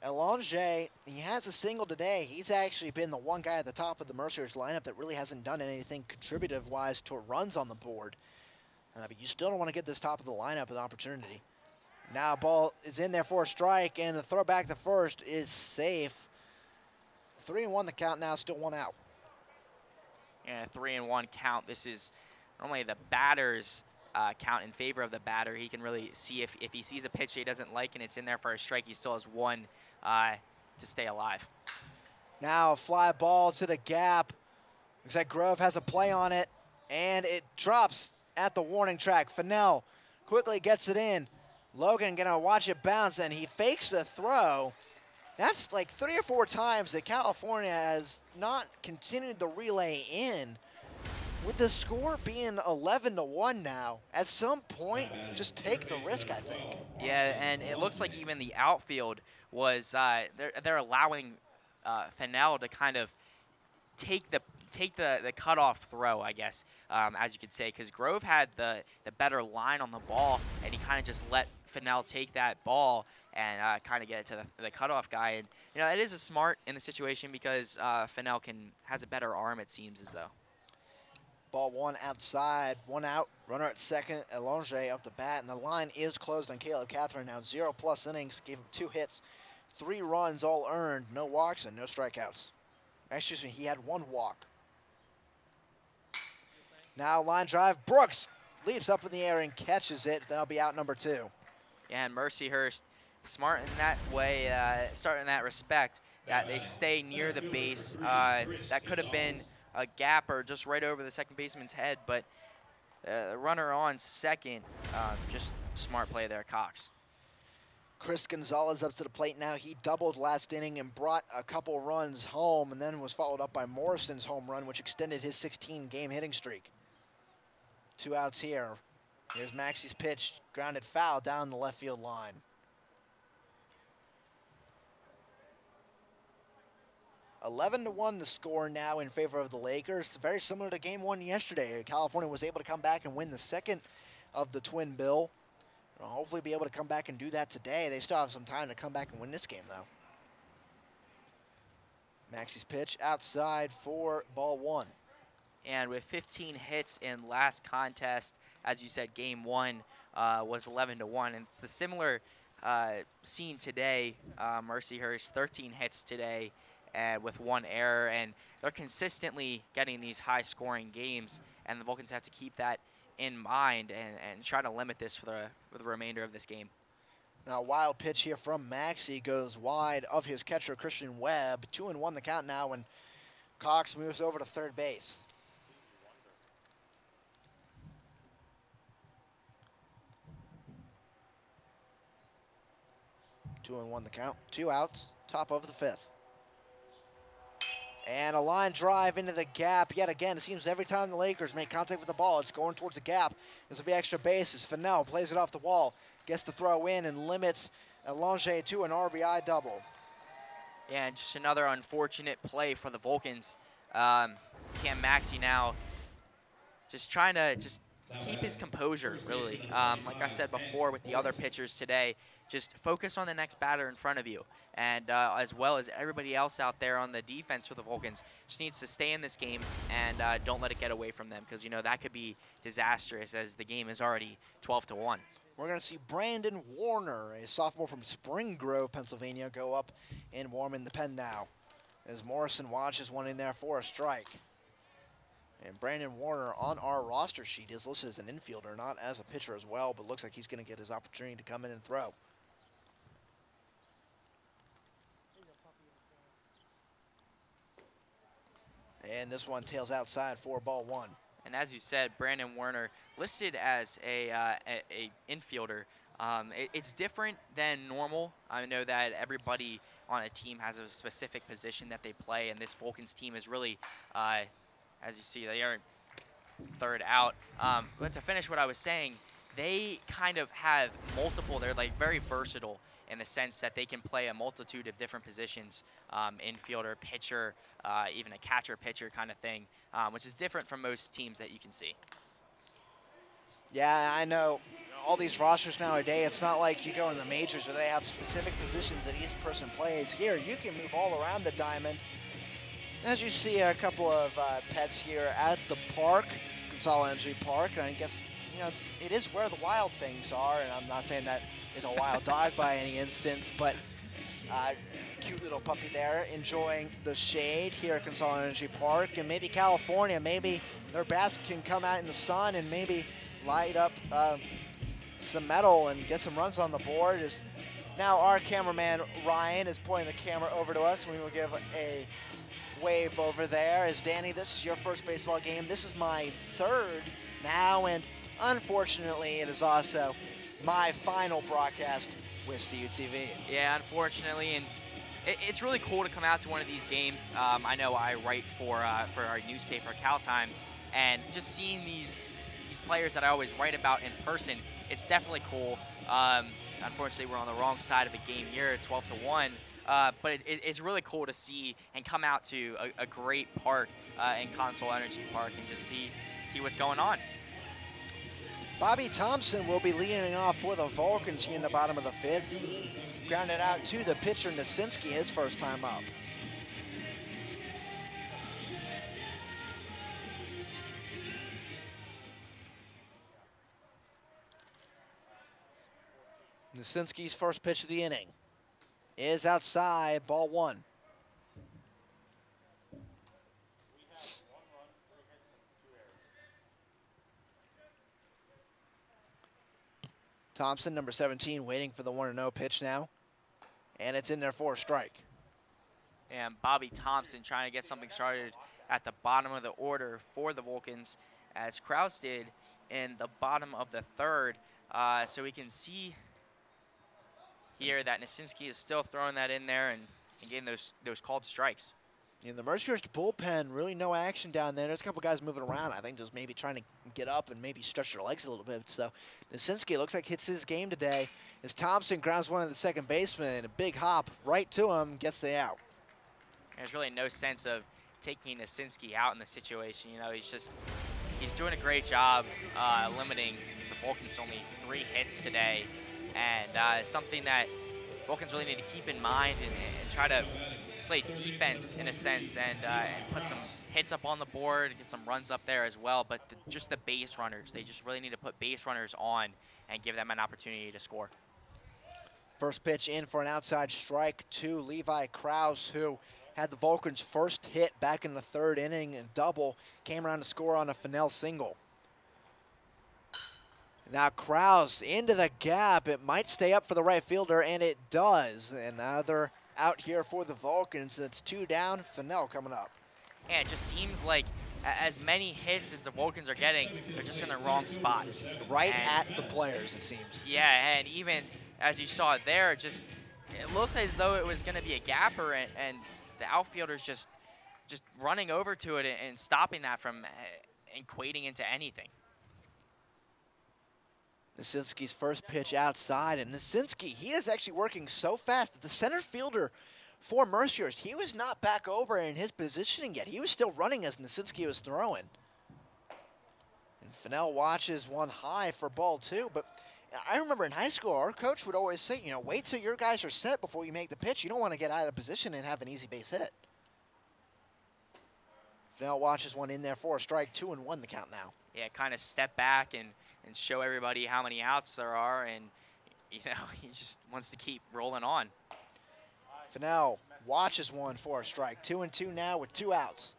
Elonge, he has a single today. He's actually been the one guy at the top of the Mercyhurst lineup that really hasn't done anything contributive-wise to runs on the board. Uh, but you still don't want to get this top of the lineup an opportunity. Now ball is in there for a strike, and the throw back to first is safe. Three and one the count now, still one out. And a three and one count. This is normally the batter's uh, count in favor of the batter. He can really see if, if he sees a pitch he doesn't like and it's in there for a strike, he still has one uh, to stay alive. Now fly ball to the gap. Looks like Grove has a play on it, and it drops at the warning track. Fennell quickly gets it in. Logan gonna watch it bounce, and he fakes the throw. That's like three or four times that California has not continued the relay in. With the score being 11 to 1 now, at some point, just take the risk, I think. Yeah, and it looks like even the outfield was, uh, they're, they're allowing uh, Fennell to kind of take the take the, the cutoff throw, I guess, um, as you could say, because Grove had the, the better line on the ball, and he kind of just let Fennell take that ball and uh, kind of get it to the, the, cutoff guy. And, you know, it is a smart in the situation because uh, Fennell can, has a better arm, it seems as though. Ball one outside, one out. Runner at second, Elonge up the bat, and the line is closed on Caleb Catherine now. Zero plus innings, gave him two hits, three runs all earned, no walks and no strikeouts. Excuse me, he had one walk. Now line drive, Brooks leaps up in the air and catches it. That'll be out number two. Yeah, and Mercyhurst, smart in that way, uh, start in that respect, that they stay near the base. Uh, that could have been a gap or just right over the second baseman's head, but uh, runner on second, uh, just smart play there, Cox. Chris Gonzalez up to the plate now. He doubled last inning and brought a couple runs home, and then was followed up by Morrison's home run, which extended his 16 game hitting streak. Two outs here. Here's Maxie's pitch, grounded foul down the left field line. Eleven to one, the score now in favor of the Lakers. Very similar to Game One yesterday. California was able to come back and win the second of the twin bill. They'll hopefully be able to come back and do that today. They still have some time to come back and win this game, though. Maxie's pitch outside for ball one. And with 15 hits in last contest, as you said, game one uh, was 11 to one, and it's the similar uh, scene today. Uh, Mercyhurst 13 hits today, and with one error, and they're consistently getting these high-scoring games, and the Vulcans have to keep that in mind and, and try to limit this for the, for the remainder of this game. Now, wild pitch here from Maxie goes wide of his catcher, Christian Webb. Two and one the count now, and Cox moves over to third base. Two and one the count. Two outs, top of the fifth. And a line drive into the gap yet again. It seems every time the Lakers make contact with the ball, it's going towards the gap. This will be extra bases. Fennell plays it off the wall, gets the throw in, and limits Longe to an RBI double. Yeah, and just another unfortunate play for the Vulcans. Um, Cam Maxey now just trying to just keep his composure, really. Um, like I said before with the other pitchers today, just focus on the next batter in front of you. And uh, as well as everybody else out there on the defense for the Vulcans, just needs to stay in this game and uh, don't let it get away from them because, you know, that could be disastrous as the game is already 12 to 1. We're going to see Brandon Warner, a sophomore from Spring Grove, Pennsylvania, go up and warm in the pen now. As Morrison watches one in there for a strike. And Brandon Warner on our roster sheet is listed as an infielder, not as a pitcher as well, but looks like he's going to get his opportunity to come in and throw. And this one tails outside for ball one. And as you said, Brandon Warner listed as a, uh, a, a, infielder. Um, it, it's different than normal. I know that everybody on a team has a specific position that they play, and this Vulcans team is really, uh, as you see, they are third out. Um, but to finish what I was saying, they kind of have multiple. They're like very versatile in the sense that they can play a multitude of different positions, um, infielder, pitcher, uh, even a catcher pitcher kind of thing, um, which is different from most teams that you can see. Yeah, I know all these rosters nowadays, it's not like you go in the majors where they have specific positions that each person plays. Here, you can move all around the diamond. As you see a couple of uh, pets here at the park, Consolidated Energy Park, I guess, you know, it is where the wild things are, and I'm not saying that is a wild dog by any instance, but uh, cute little puppy there enjoying the shade here at Consolidated Energy Park. And maybe California, maybe their bats can come out in the sun and maybe light up uh, some metal and get some runs on the board. Is now our cameraman Ryan is pointing the camera over to us. We will give a wave over there. Is Danny, this is your first baseball game. This is my third now, and unfortunately, it is also my final broadcast with CUTV. Yeah, unfortunately, and it, it's really cool to come out to one of these games. Um, I know I write for uh, for our newspaper, Cal Times, and just seeing these these players that I always write about in person, it's definitely cool. Um, unfortunately, we're on the wrong side of the game here, 12 to one. Uh, but it, it, it's really cool to see and come out to a, a great park uh, in Consol Energy Park and just see see what's going on. Bobby Thompson will be leading off for the Vulcans here in the bottom of the fifth. He grounded out to the pitcher Nasinski his first time up. Nasinski's first pitch of the inning is outside, ball one. Thompson, number 17, waiting for the 1-0 pitch now. And it's in there for a strike. And Bobby Thompson trying to get something started at the bottom of the order for the Vulcans, as Kraus did in the bottom of the third. Uh, so we can see here that Nasinski is still throwing that in there and, and getting those those called strikes. In the Mercyhurst bullpen, really no action down there. There's a couple guys moving around. I think just maybe trying to get up and maybe stretch their legs a little bit. So Nasinski looks like hits his game today. As Thompson grounds one of the second baseman, a big hop right to him, gets the out. There's really no sense of taking Nasinski out in the situation. You know, he's just he's doing a great job uh, limiting the Vulcans to only three hits today, and uh, something that Vulcans really need to keep in mind and, and try to play defense in a sense and, uh, and put some hits up on the board, get some runs up there as well. But the, just the base runners, they just really need to put base runners on and give them an opportunity to score. First pitch in for an outside strike to Levi Kraus, who had the Vulcans' first hit back in the third inning and double, came around to score on a Fennell single. Now Kraus into the gap. It might stay up for the right fielder, and it does. Another out here for the Vulcans. It's two down. Fennell coming up. Yeah, it just seems like as many hits as the Vulcans are getting, they're just in the wrong spots. Right and at the players, it seems. Yeah, and even as you saw it there, just it looked as though it was going to be a gapper, and, and, the outfielders just just running over to it and, and stopping that from uh, equating into anything. Nasinski's first pitch outside, and Nasinski, he is actually working so fast that the center fielder for Mercyhurst, he was not back over in his positioning yet. He was still running as Nasinski was throwing. And Fennell watches one high for ball two, but I remember in high school, our coach would always say, you know, wait till your guys are set before you make the pitch. You don't want to get out of position and have an easy base hit. Fennell watches one in there for a strike, two and one the count now. Yeah, kind of step back and – and show everybody how many outs there are. And, you know, he just wants to keep rolling on. Fennell watches one for a strike. Two and two now with two outs.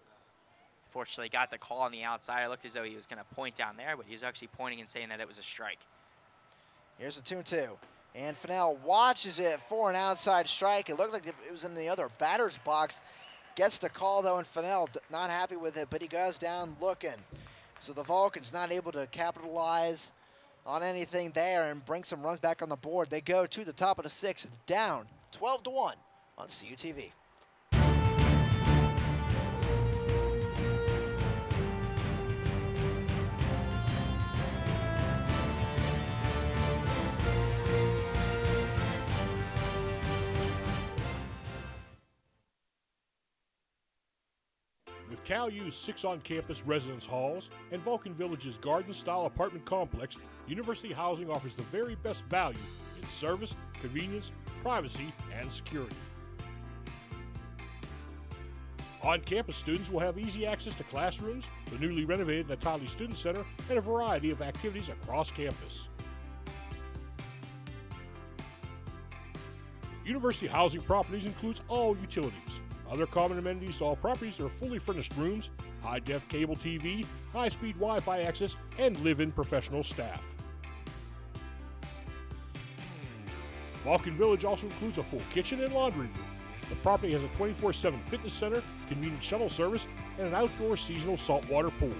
Fortunately, got the call on the outside. It looked as though he was going to point down there, but he was actually pointing and saying that it was a strike. Here's a 2 and 2. And Fennell watches it for an outside strike. It looked like it was in the other batter's box. Gets the call, though, and Fennell not happy with it, but he goes down looking. So the Vulcans not able to capitalize on anything there and bring some runs back on the board. They go to the top of the sixth. It's down 12 to 1 on CUTV. Cal six on campus residence halls and Vulcan Village's garden style apartment complex, University Housing offers the very best value in service, convenience, privacy, and security. On campus, students will have easy access to classrooms, the newly renovated Natali Student Center, and a variety of activities across campus. University Housing Properties includes all utilities, other common amenities to all properties are fully furnished rooms, high def cable TV, high speed Wi Fi access, and live in professional staff. Vulcan Village also includes a full kitchen and laundry room. The property has a 24 7 fitness center, convenient shuttle service, and an outdoor seasonal saltwater pool.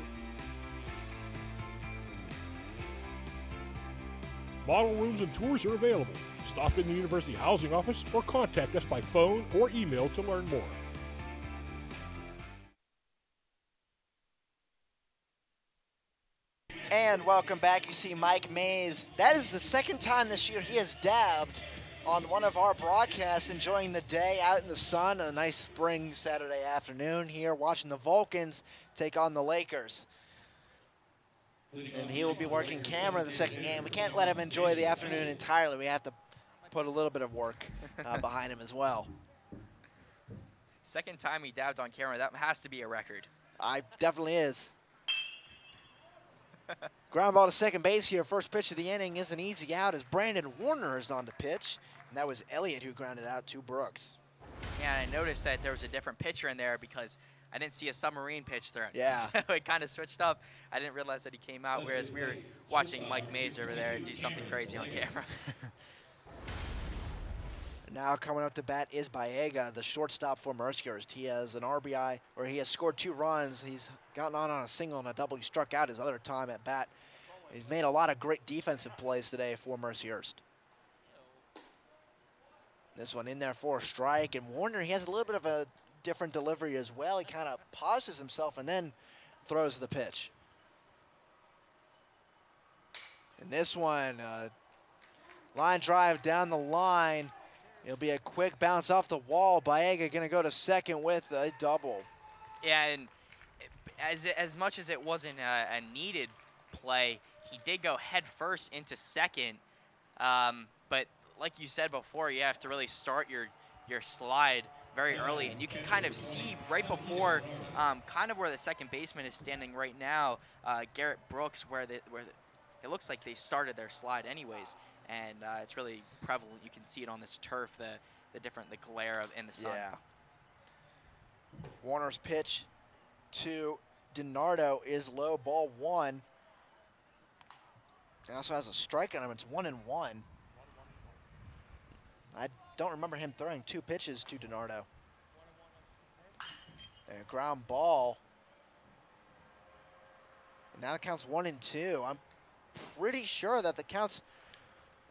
Model rooms and tours are available. Stop in the University Housing Office or contact us by phone or email to learn more. And welcome back. You see Mike Mays. That is the second time this year he has dabbed on one of our broadcasts, enjoying the day out in the sun. A nice spring Saturday afternoon here, watching the Vulcans take on the Lakers and he will be working camera the second game. We can't let him enjoy the afternoon entirely. We have to put a little bit of work uh, behind him as well. Second time he dabbed on camera. That has to be a record. I definitely is. Ground ball to second base here. First pitch of the inning is an easy out as Brandon Warner is on the pitch. And that was Elliott who grounded out to Brooks. Yeah, I noticed that there was a different pitcher in there because I didn't see a submarine pitch thrown. Yeah. So it kind of switched up. I didn't realize that he came out, whereas we were watching Mike Mays over there do something crazy on camera. Now coming up to bat is Baega, the shortstop for Mercyhurst. He has an RBI, or he has scored two runs. He's gotten on on a single and a double. He struck out his other time at bat. He's made a lot of great defensive plays today for Mercyhurst. This one in there for a strike, and Warner, he has a little bit of a different delivery as well. He kind of pauses himself and then throws the pitch. And this one, uh, line drive down the line. It'll be a quick bounce off the wall. Baega going to go to second with a double. Yeah, and as as much as it wasn't a, a needed play, he did go head first into second. Um, but like you said before, you have to really start your your slide very early, and you can kind of see right before, um, kind of where the second baseman is standing right now, uh, Garrett Brooks, where the, where the, it looks like they started their slide anyways, and uh, it's really prevalent. You can see it on this turf, the the different the glare of in the sun. Yeah. Warner's pitch to DiNardo is low ball one. He also has a strike on him. It's one and one. I don't remember him throwing two pitches to DiNardo. And a ground ball. And now the count's one and two. I'm pretty sure that the count's.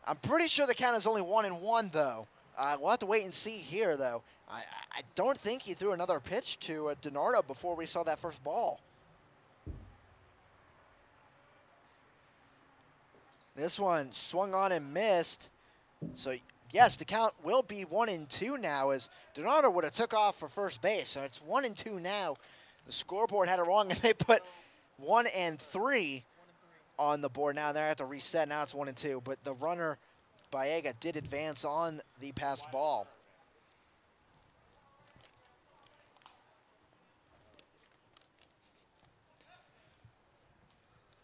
I'm pretty sure the count is only one and one though. Uh, we'll have to wait and see here though. I, I don't think he threw another pitch to uh, DiNardo before we saw that first ball. This one swung on and missed. So yes, the count will be one and two now as DiNardo would have took off for first base. So it's one and two now. The scoreboard had it wrong and they put one and three on the board. Now they have to reset. Now it's one and two. But the runner, Baega, did advance on the passed ball.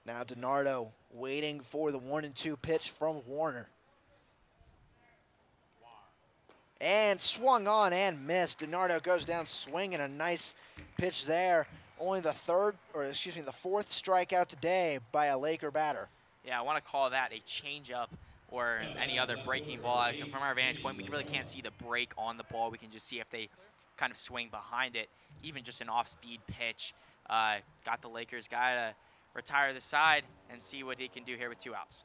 Now DiNardo waiting for the one and two pitch from Warner. And swung on and missed. DiNardo goes down swinging a nice pitch there. Only the third, or excuse me, the fourth strikeout today by a Laker batter. Yeah, I want to call that a changeup or any other breaking ball. From our vantage point, we really can't see the break on the ball. We can just see if they kind of swing behind it. Even just an off-speed pitch. Uh, got the Lakers guy to retire the side and see what he can do here with two outs.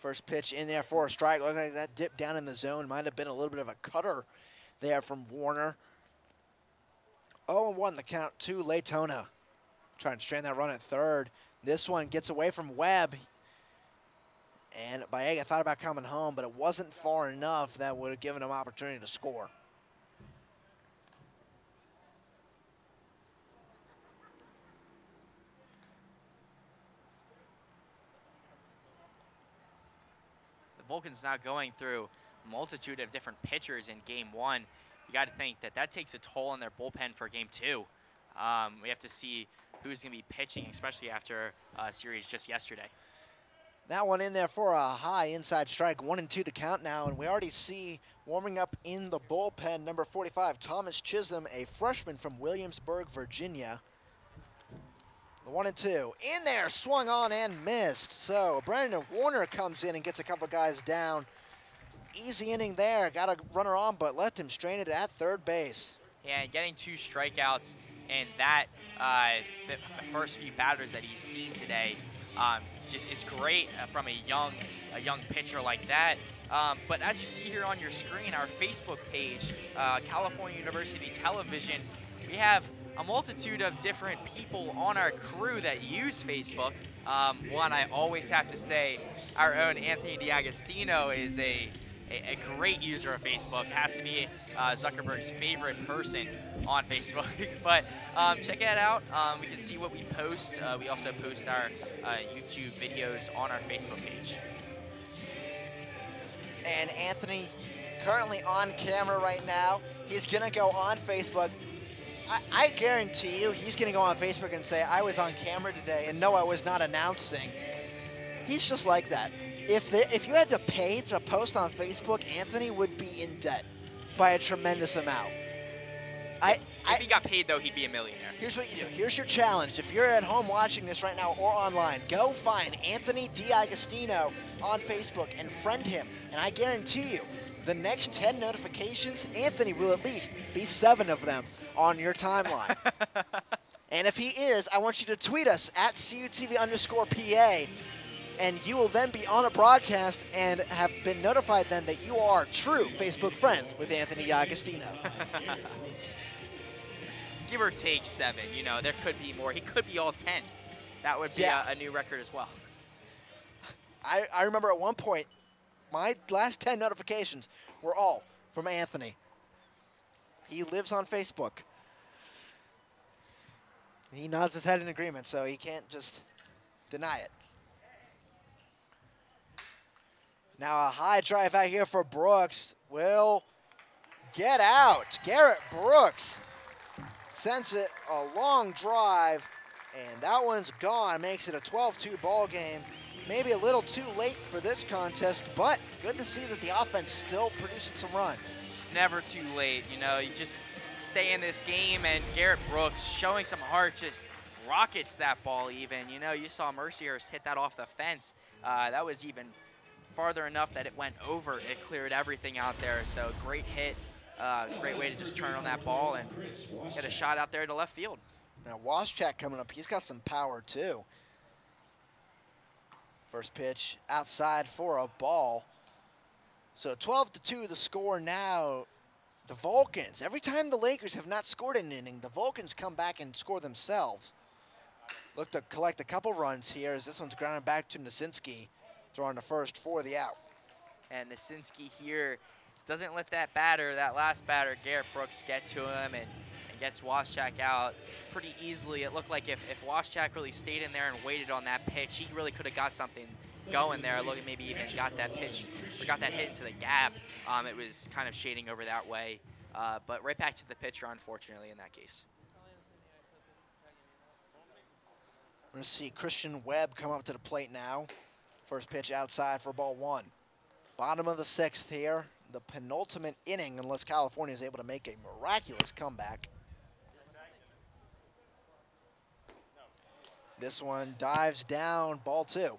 First pitch in there for a strike. Looked like that dip down in the zone. Might have been a little bit of a cutter there from Warner. 0-1 the count to Latona. Trying to strand that run at third. This one gets away from Webb. And Baega thought about coming home, but it wasn't far enough that would have given him opportunity to score. The Vulcans now going through multitude of different pitchers in game one. Got to think that that takes a toll on their bullpen for game two. Um, we have to see who's going to be pitching, especially after a series just yesterday. That one in there for a high inside strike. One and two to count now, and we already see warming up in the bullpen, number 45, Thomas Chisholm, a freshman from Williamsburg, Virginia. The one and two. In there, swung on and missed. So Brandon Warner comes in and gets a couple guys down. Easy inning there. Got a runner on, but left him stranded at third base. Yeah, getting two strikeouts and that uh, the, first few batters that he's seen today um, just is great uh, from a young a young pitcher like that. Um, but as you see here on your screen, our Facebook page, uh, California University Television, we have a multitude of different people on our crew that use Facebook. Um, one, I always have to say, our own Anthony D'Agostino is a, a, a great user of Facebook. Has to be uh, Zuckerberg's favorite person on Facebook. but um, check it out. Um, we can see what we post. Uh, we also post our uh, YouTube videos on our Facebook page. And Anthony, currently on camera right now, he's going to go on Facebook I, I guarantee you he's going to go on Facebook and say, I was on camera today, and no, I was not announcing. He's just like that. If, they, if you had to pay to post on Facebook, Anthony would be in debt by a tremendous amount. I, if I, he got paid, though, he'd be a millionaire. Here's what you do. Here's your challenge. If you're at home watching this right now or online, go find Anthony D'Agostino on Facebook and friend him. And I guarantee you, the next 10 notifications, Anthony will at least be seven of them on your timeline. and if he is, I want you to tweet us at CUTV underscore PA and you will then be on a broadcast and have been notified then that you are true Facebook friends with Anthony Agostino. Give or take seven. You know, there could be more. He could be all 10. That would be Yeah. a, a new record as well. I, I remember at one point, my last 10 notifications were all from Anthony. He lives on Facebook. He nods his head in agreement, so he can't just deny it. Now a high drive out here for Brooks will get out. Garrett Brooks sends it a long drive, and that one's gone. Makes it a 12-2 ball game. Maybe a little too late for this contest, but good to see that the offense still producing some runs. It's never too late. You know, you just stay in this game, and Garrett Brooks showing some heart just rockets that ball even. You know, you saw Mercyhurst hit that off the fence. Uh, that was even farther enough that it went over. It cleared everything out there. So great hit. Uh, great way to just turn on that ball and get a shot out there to left field. Now Waschak coming up, he's got some power too. First pitch outside for a ball. So 12 to 2 the score now. The Vulcans, every time the Lakers have not scored an inning, the Vulcans come back and score themselves. Look to collect a couple runs here as this one's grounded back to Nasinski, throwing the first for the out. And Nasinski here doesn't let that batter, that last batter, Garrett Brooks, get to him and, and gets Waschak out pretty easily. It looked like if, if Waschak really stayed in there and waited on that pitch, he really could have got something going there. Look, maybe even got that pitch or got that hit into the gap. Um, it was kind of shading over that way. Uh, but right back to the pitcher, unfortunately, in that case. We're going to see Christian Webb come up to the plate now. First pitch outside for ball one. Bottom of the sixth here. The penultimate inning, unless California is able to make a miraculous comeback. This one dives down, ball two.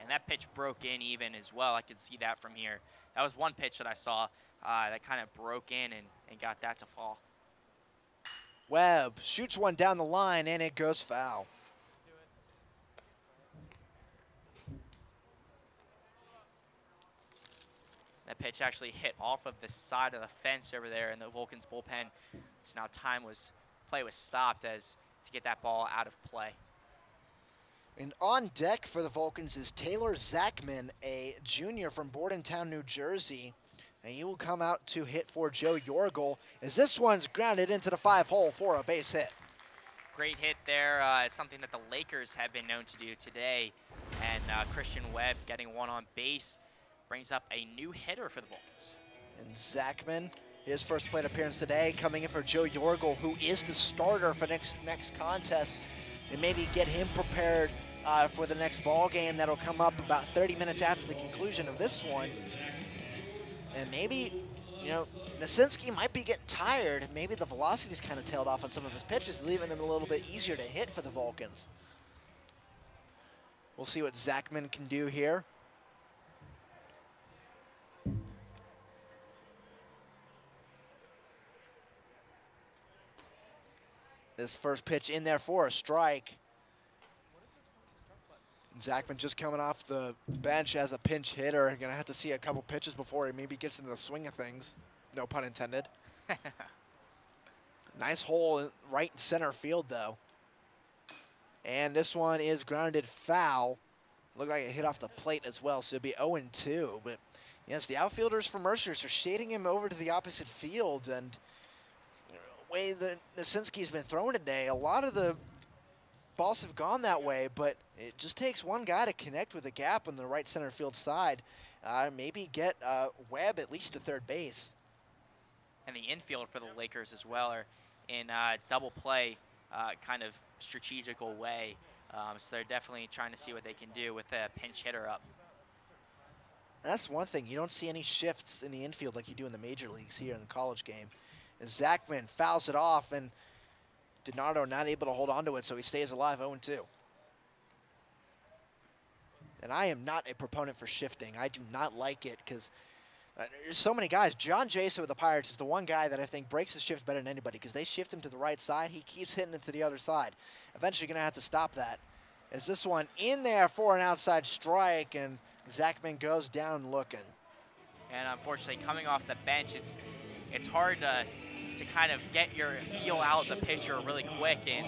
And that pitch broke in even as well. I could see that from here. That was one pitch that I saw uh, that kind of broke in and, and got that to fall. Webb shoots one down the line, and it goes foul. That pitch actually hit off of the side of the fence over there in the Vulcans bullpen. So now time was, play was stopped as to get that ball out of play. And on deck for the Vulcans is Taylor Zachman, a junior from Bordentown, New Jersey. And he will come out to hit for Joe Yorgel as this one's grounded into the five hole for a base hit. Great hit there. Uh, it's something that the Lakers have been known to do today. And uh, Christian Webb getting one on base brings up a new hitter for the Vulcans. And Zachman, his first plate appearance today, coming in for Joe Yorgel, who is the starter for next next contest, and maybe get him prepared uh, for the next ball game that'll come up about 30 minutes after the conclusion of this one. And maybe, you know, Nasinski might be getting tired. Maybe the velocity's kind of tailed off on some of his pitches, leaving him a little bit easier to hit for the Vulcans. We'll see what Zachman can do here. This first pitch in there for a strike. Zachman just coming off the bench as a pinch hitter. Gonna have to see a couple pitches before he maybe gets into the swing of things. No pun intended. nice hole in right center field though. And this one is grounded foul. Looked like it hit off the plate as well, so it'd be 0-2. But yes, the outfielders for Mercers are shading him over to the opposite field, and way that Nasinski's been throwing today, a lot of the balls have gone that way, but it just takes one guy to connect with a gap on the right center field side. Uh, maybe get uh, Webb at least to third base. And the infield for the Lakers as well are in uh, double play, uh, kind of strategical way. Um, so they're definitely trying to see what they can do with a pinch hitter up. That's one thing. You don't see any shifts in the infield like you do in the major leagues here in the college game. Zachman fouls it off, and DiNardo not able to hold on to it, so he stays alive 0-2. And I am not a proponent for shifting. I do not like it because uh, there's so many guys. John Jaso with the Pirates is the one guy that I think breaks the shift better than anybody because they shift him to the right side. He keeps hitting it to the other side. Eventually, going to have to stop that. Is this one in there for an outside strike, and Zachman goes down looking. And unfortunately, coming off the bench, it's it's hard to to kind of get your feel out of the pitcher really quick and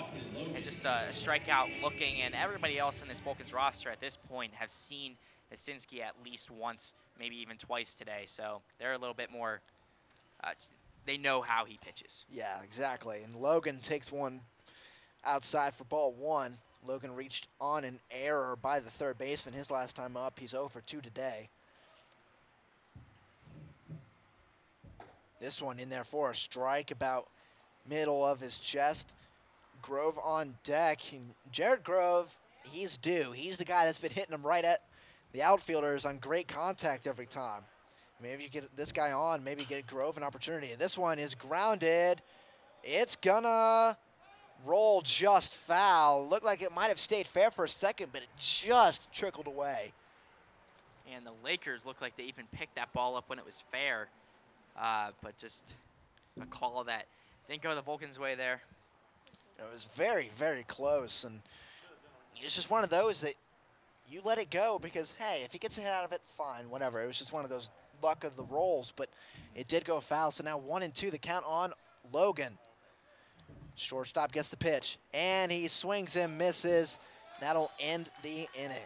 and just uh, strike out looking. And everybody else in this Vulcans roster at this point have seen Nasinski at least once, maybe even twice today. So they're a little bit more. Uh, they know how he pitches. Yeah, exactly. And Logan takes one outside for ball one. Logan reached on an error by the third baseman his last time up. He's 0 for 2 today. This one in there for a strike about middle of his chest. Grove on deck. Jared Grove, he's due. He's the guy that's been hitting him right at the outfielders on great contact every time. Maybe you get this guy on, maybe get Grove an opportunity. This one is grounded. It's gonna roll just foul. Looked like it might have stayed fair for a second, but it just trickled away. And the Lakers looked like they even picked that ball up when it was fair. Uh, but just a call that didn't go the Vulcans' way there. It was very, very close. And it's just one of those that you let it go because, hey, if he gets a hit out of it, fine, whatever. It was just one of those luck of the rolls, but it did go foul. So now one and two, the count on Logan. Shortstop gets the pitch, and he swings and misses. That'll end the inning.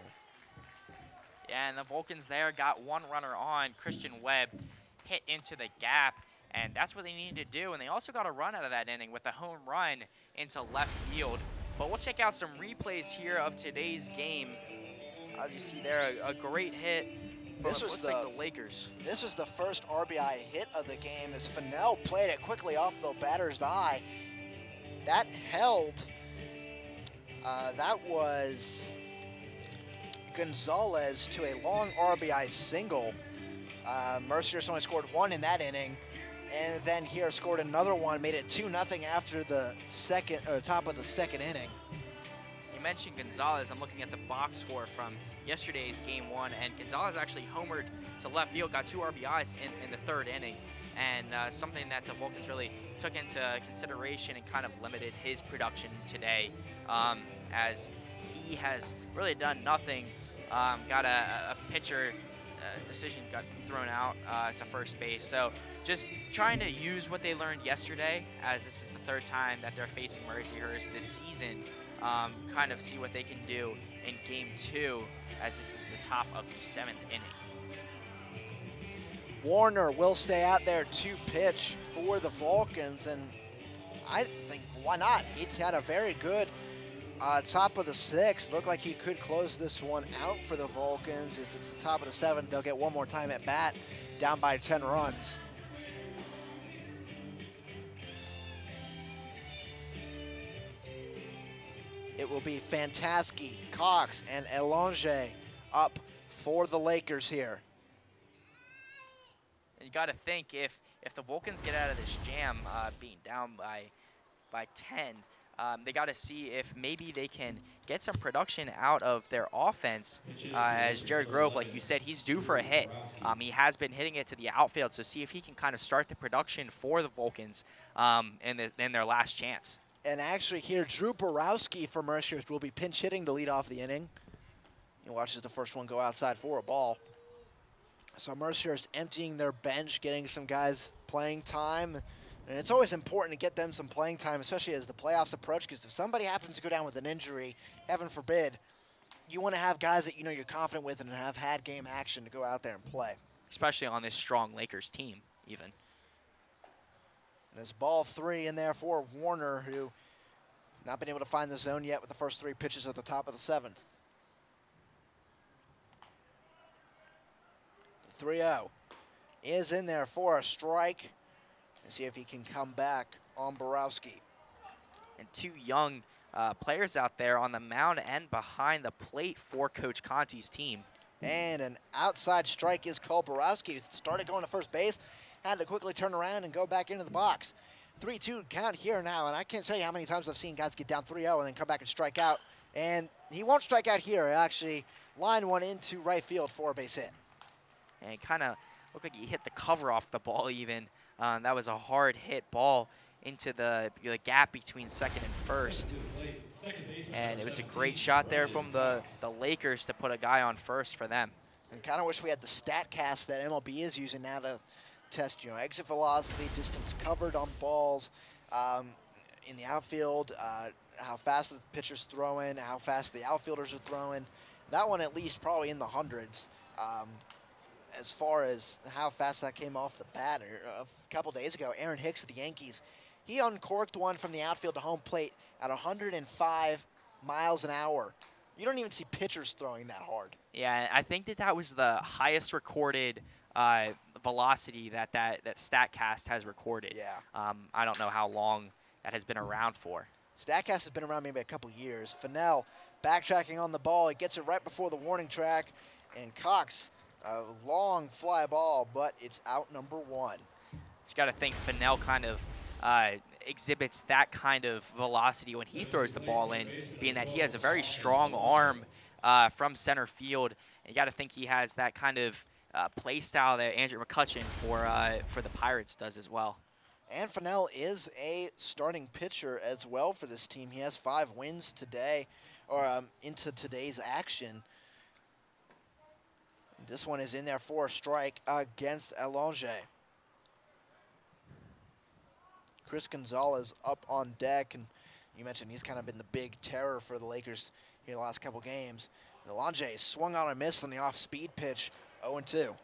Yeah, and the Vulcans there got one runner on. Christian Webb hit into the gap, and that's what they needed to do. And they also got a run out of that inning with a home run into left field. But we'll check out some replays here of today's game. As you see there, a, a great hit this was the, like the Lakers. This was the first RBI hit of the game as Fennell played it quickly off the batter's eye that held. Uh, that was Gonzalez to a long RBI single. Uh, Mercier's only scored one in that inning, and then here scored another one, made it two nothing after the second or top of the second inning. You mentioned Gonzalez. I'm looking at the box score from yesterday's game one, and Gonzalez actually homered to left field, got two RBIs in, in the third inning and uh, something that the Vulcans really took into consideration and kind of limited his production today, um, as he has really done nothing. Um, got a, a pitcher uh, decision got thrown out uh, to first base. So just trying to use what they learned yesterday, as this is the third time that they're facing Mercyhurst this season, um, kind of see what they can do in game two, as this is the top of the seventh inning. Warner will stay out there to pitch for the Vulcans, and I think why not? He's had a very good uh, top of the sixth. Looked like he could close this one out for the Vulcans. As it's the top of the seventh, they'll get one more time at bat, down by 10 runs. It will be Fantaski, Cox, and Elonge up for the Lakers here you got to think if if the Vulcans get out of this jam, uh, being down by by 10, um, they got to see if maybe they can get some production out of their offense. Uh, as Jared Grove, like you said, he's due for a hit. Um, he has been hitting it to the outfield, so see if he can kind of start the production for the Vulcans um, in, the, in their last chance. And actually here, Drew Borowski for Mercier will be pinch hitting to lead off the inning. He watches the first one go outside for a ball. So Mercyhurst emptying their bench, getting some guys playing time. And it's always important to get them some playing time, especially as the playoffs approach, because if somebody happens to go down with an injury, heaven forbid, you want to have guys that you know you're confident with and have had game action to go out there and play. Especially on this strong Lakers team, even. There's ball three in there for Warner, who not been able to find the zone yet with the first three pitches at the top of the seventh. 3-0 is in there for a strike. And see if he can come back on Borowski. And two young uh, players out there on the mound and behind the plate for Coach Conti's team. And an outside strike is called. Borowski started going to first base, had to quickly turn around and go back into the box. 3-2 count here now, and I can't you how many times I've seen guys get down 3-0 and then come back and strike out. And he won't strike out here. Actually, line one into right field for a base hit and kind of looked like he hit the cover off the ball even. Um, that was a hard hit ball into the, the gap between second and first. And it was a great shot there from the, the Lakers to put a guy on first for them. And kind of wish we had the StatCast that MLB is using now to test, you know, exit velocity, distance covered on balls, um, in the outfield, uh, how fast the pitcher's throwing, how fast the outfielders are throwing. That one at least probably in the hundreds. Um, as far as how fast that came off the bat, a couple days ago, Aaron Hicks of the Yankees, he uncorked one from the outfield to home plate at 105 miles an hour. You don't even see pitchers throwing that hard. Yeah, I think that that was the highest recorded uh, velocity that, that that Statcast has recorded. Yeah. Um, I don't know how long that has been around for. Statcast has been around maybe a couple years. Fennell backtracking on the ball. He gets it right before the warning track, and Cox a long fly ball, but it's out number one. Just got to think Fennell kind of uh, exhibits that kind of velocity when he throws the ball in, being that he has a very strong arm uh, from center field. And you got to think he has that kind of uh, play style that Andrew McCutchen for uh, for the Pirates does as well. And Fennell is a starting pitcher as well for this team. He has five wins today, or um, into today's action. This one is in there for a strike against Alonge. Chris Gonzalez up on deck, and you mentioned he's kind of been the big terror for the Lakers here the last couple games. Alonge swung on a miss on the off-speed pitch, 0-2.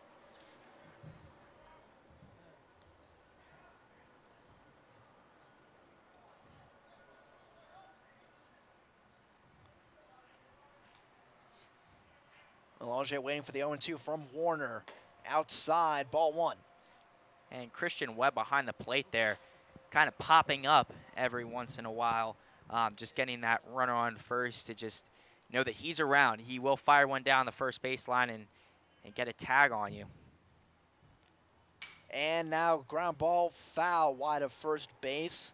Alonge waiting for the 0-2 from Warner. Outside, ball one. And Christian Webb behind the plate there, kind of popping up every once in a while. Um, just getting that runner on first to just know that he's around. He will fire one down the first baseline and, and get a tag on you. And now ground ball foul wide of first base.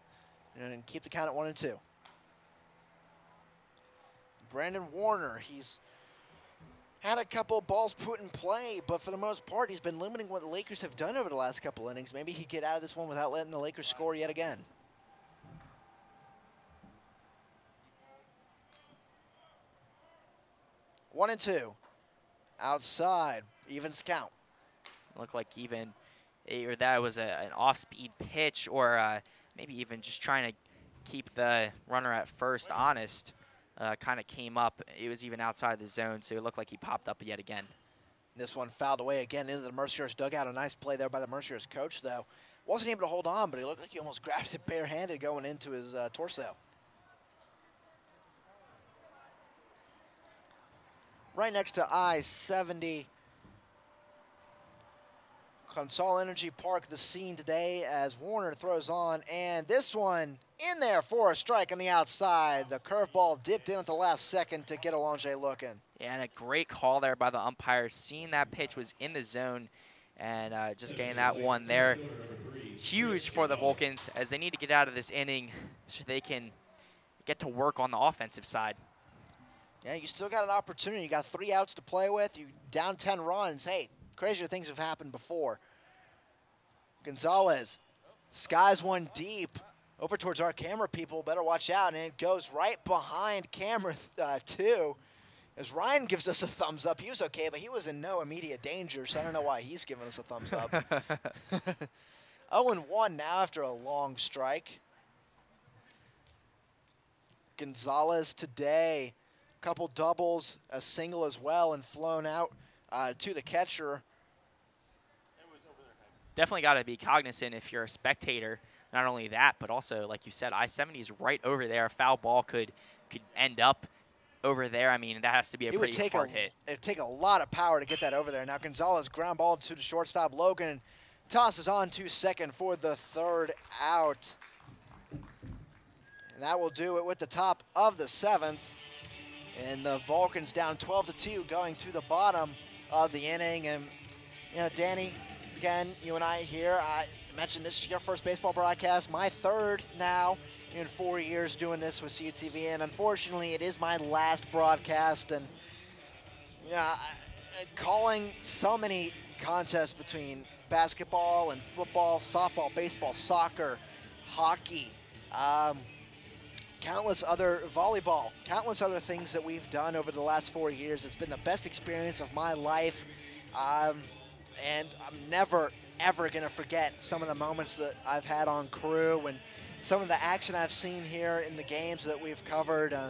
And keep the count at one and two. Brandon Warner, he's had a couple balls put in play, but for the most part, he's been limiting what the Lakers have done over the last couple innings. Maybe he get out of this one without letting the Lakers score yet again. One and two. Outside, even count. Looked like even, or that was a, an off-speed pitch, or uh, maybe even just trying to keep the runner at first honest uh, kind of came up. It was even outside the zone, so it looked like he popped up yet again. This one fouled away again into the Mercyhurst dugout. A nice play there by the Mercyhurst coach, though. Wasn't able to hold on, but he looked like he almost grabbed it barehanded going into his uh, torso. Right next to I-70. Consol Energy Park, the scene today as Warner throws on, and this one in there for a strike on the outside. The curveball dipped in at the last second to get Alonge looking. Yeah, and a great call there by the umpire, seeing that pitch was in the zone and uh, just getting that one there. Huge for the Vulcans as they need to get out of this inning so they can get to work on the offensive side. Yeah, you still got an opportunity. You got three outs to play with. You down 10 runs. Hey, crazier things have happened before. Gonzalez skies one deep over towards our camera people. Better watch out. And it goes right behind camera uh, two. As Ryan gives us a thumbs up. He was okay, but he was in no immediate danger, so I don't know why he's giving us a thumbs up. 0-1 now after a long strike. Gonzalez today, a couple doubles, a single as well, and flown out uh, to the catcher. Definitely got to be cognizant if you're a spectator not only that, but also, like you said, I-70 is right over there. A foul ball could could end up over there. I mean, that has to be a it pretty would take hard a, hit. It'd take a lot of power to get that over there. Now Gonzalez ground ball to the shortstop. Logan tosses on to second for the third out. And that will do it with the top of the seventh. And the Vulcans down 12 to 2 going to the bottom of the inning. And, you know, Danny, again, you and I here, I, mentioned this is your first baseball broadcast, my third now in four years doing this with CUTV, and unfortunately, it is my last broadcast. And you know, calling so many contests between basketball and football, softball, baseball, soccer, hockey, um, countless other volleyball, countless other things that we've done over the last four years. It's been the best experience of my life. Um, and I'm never, ever going to forget some of the moments that I've had on crew and some of the action I've seen here in the games that we've covered. Uh,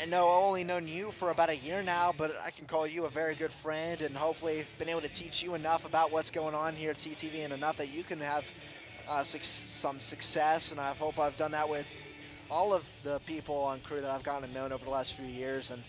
I, know I've only known you for about a year now, but I can call you a very good friend and hopefully been able to teach you enough about what's going on here at CTV and enough that you can have uh, su some success. And I hope I've done that with all of the people on crew that I've gotten to know over the last few years. And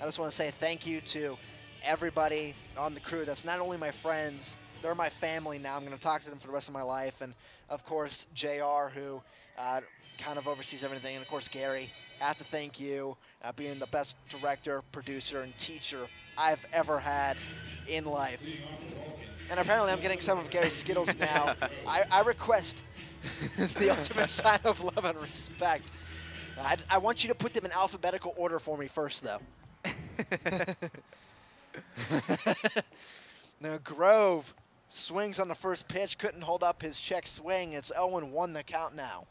I just want to say thank you to everybody on the crew that's not only my friends, they're my family now. I'm going to talk to them for the rest of my life. And of course, JR, who uh, kind of oversees everything. And of course, Gary, I have to thank you uh, being the best director, producer, and teacher I've ever had in life. And apparently, I'm getting some of Gary's Skittles now. I, I request the ultimate sign of love and respect. I, I want you to put them in alphabetical order for me first, though. now, Grove swings on the first pitch, couldn't hold up his check swing. It's Elwin won the count now.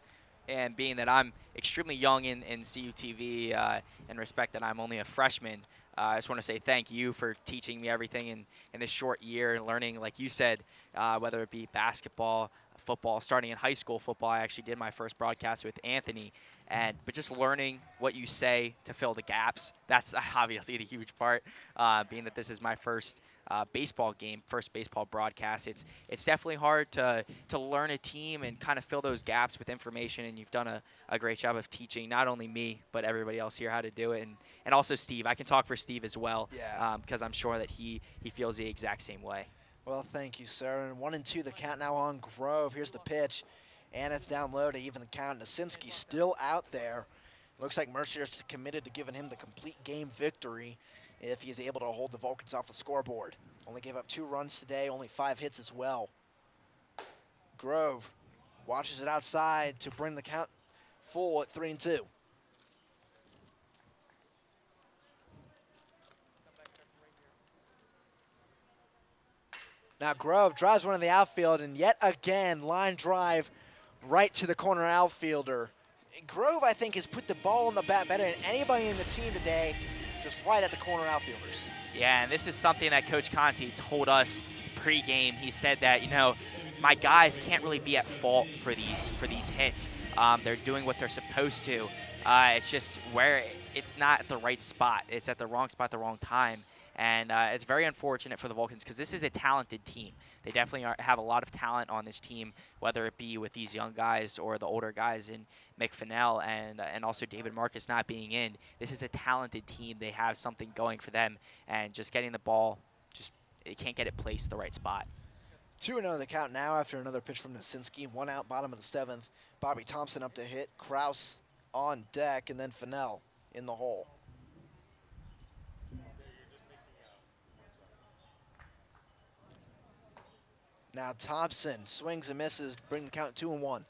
And being that I'm extremely young in, in CUTV uh, and respect that I'm only a freshman, uh, I just want to say thank you for teaching me everything in, in this short year and learning, like you said, uh, whether it be basketball, football, starting in high school football. I actually did my first broadcast with Anthony, and but just learning what you say to fill the gaps. That's obviously the huge part. Uh, being that this is my first uh, baseball game, first baseball broadcast. It's it's definitely hard to to learn a team and kind of fill those gaps with information. And you've done a, a great job of teaching not only me but everybody else here how to do it, and and also Steve. I can talk for Steve as well, yeah. because um, I'm sure that he he feels the exact same way. Well, thank you, sir. And one and two, the count now on Grove. Here's the pitch, and it's down low to even the count. Nasinski still out there. Looks like Mercier's committed to giving him the complete game victory if he's able to hold the Vulcans off the scoreboard. Only gave up two runs today, only five hits as well. Grove watches it outside to bring the count full at three and two. Now Grove drives one in the outfield, and yet again, line drive right to the corner outfielder. Grove, I think, has put the ball in the bat better than anybody in the team today just right at the corner outfielders. Yeah, and this is something that Coach Conti told us pregame. He said that, you know, my guys can't really be at fault for these for these hits. Um, they're doing what they're supposed to. Uh, it's just where it's not at the right spot. It's at the wrong spot, the wrong time. And uh, it's very unfortunate for the Vulcans because this is a talented team. They definitely are, have a lot of talent on this team, whether it be with these young guys or the older guys in McFinnell and and also David Marcus not being in. This is a talented team. They have something going for them, and just getting the ball, just they can't get it placed the right spot. 2 and 0 the count now after another pitch from Nasinski. One out, bottom of the seventh. Bobby Thompson up to hit. Kraus on deck, and then Fennell in the hole. Now Thompson swings and misses, bring the count two and one.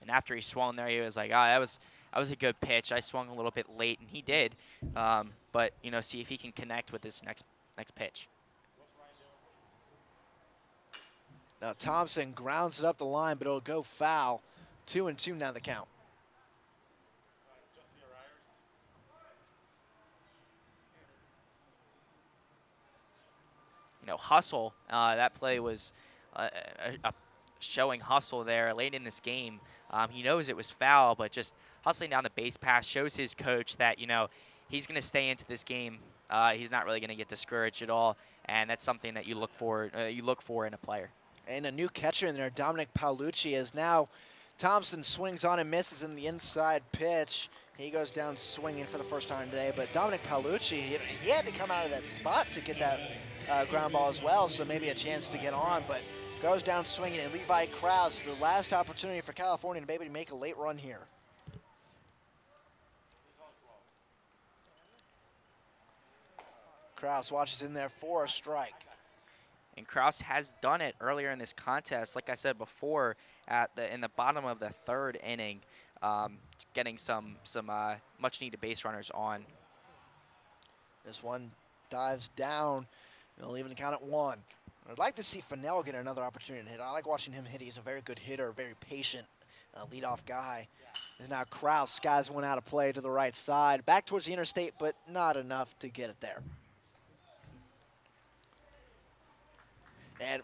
And after he swung there, he was like, "Ah, oh, that was that was a good pitch. I swung a little bit late, and he did. Um, but you know, see if he can connect with this next next pitch." Now Thompson grounds it up the line, but it'll go foul. Two and two now the count. You know, hustle. Uh, that play was uh, a, a showing hustle there late in this game. Um, he knows it was foul, but just hustling down the base pass shows his coach that you know he's going to stay into this game. Uh, he's not really going to get discouraged at all, and that's something that you look for. Uh, you look for in a player. And a new catcher in there, Dominic Paolucci, is now. Thompson swings on and misses in the inside pitch. He goes down swinging for the first time today, but Dominic Paolucci, he, he had to come out of that spot to get that uh, ground ball as well, so maybe a chance to get on, but goes down swinging. And Levi Kraus, the last opportunity for California to maybe make a late run here. Kraus watches in there for a strike. And Kraus has done it earlier in this contest. Like I said before, at the in the bottom of the third inning, um, getting some some uh, much needed base runners on. This one dives down They'll even count at one. I'd like to see Fennell get another opportunity to hit. I like watching him hit. He's a very good hitter, very patient a leadoff guy. Is now Kraus. Skies one out of play to the right side. Back towards the interstate, but not enough to get it there. And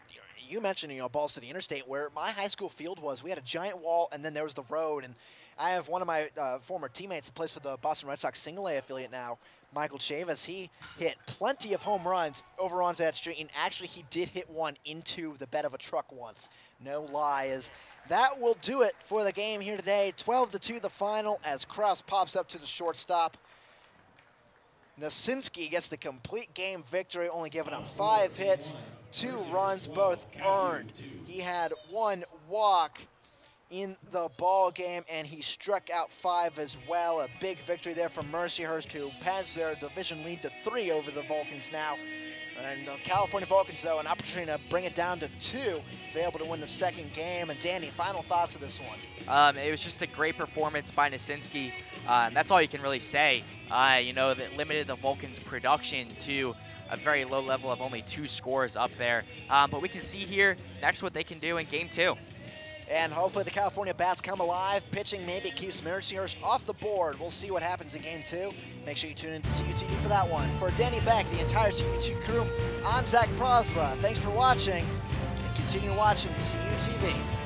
you mentioned, you know, Ball City Interstate, where my high school field was. We had a giant wall, and then there was the road. And I have one of my uh, former teammates that plays for the Boston Red Sox single A affiliate now, Michael Chavis. He hit plenty of home runs over onto that street, and actually he did hit one into the bed of a truck once. No lie, is that will do it for the game here today. 12 to 2 the final as Kraus pops up to the shortstop. Nasinski gets the complete game victory, only giving up five hits, two runs, both earned. He had one walk in the ball game, and he struck out five as well. A big victory there for Mercyhurst, who pads their division lead to three over the Vulcans now. And the California Vulcans, though, an opportunity to bring it down to two, be able to win the second game. And Danny, final thoughts of this one? Um, it was just a great performance by Nasinski. Uh, that's all you can really say. Uh, you know, that limited the Vulcans' production to a very low level of only two scores up there. Um, but we can see here next what they can do in game two. And hopefully the California Bats come alive. Pitching maybe keeps Mercyhurst off the board. We'll see what happens in game two. Make sure you tune in to CUTV for that one. For Danny Beck, the entire CUT crew, I'm Zach Prosba. Thanks for watching, and continue watching CUTV.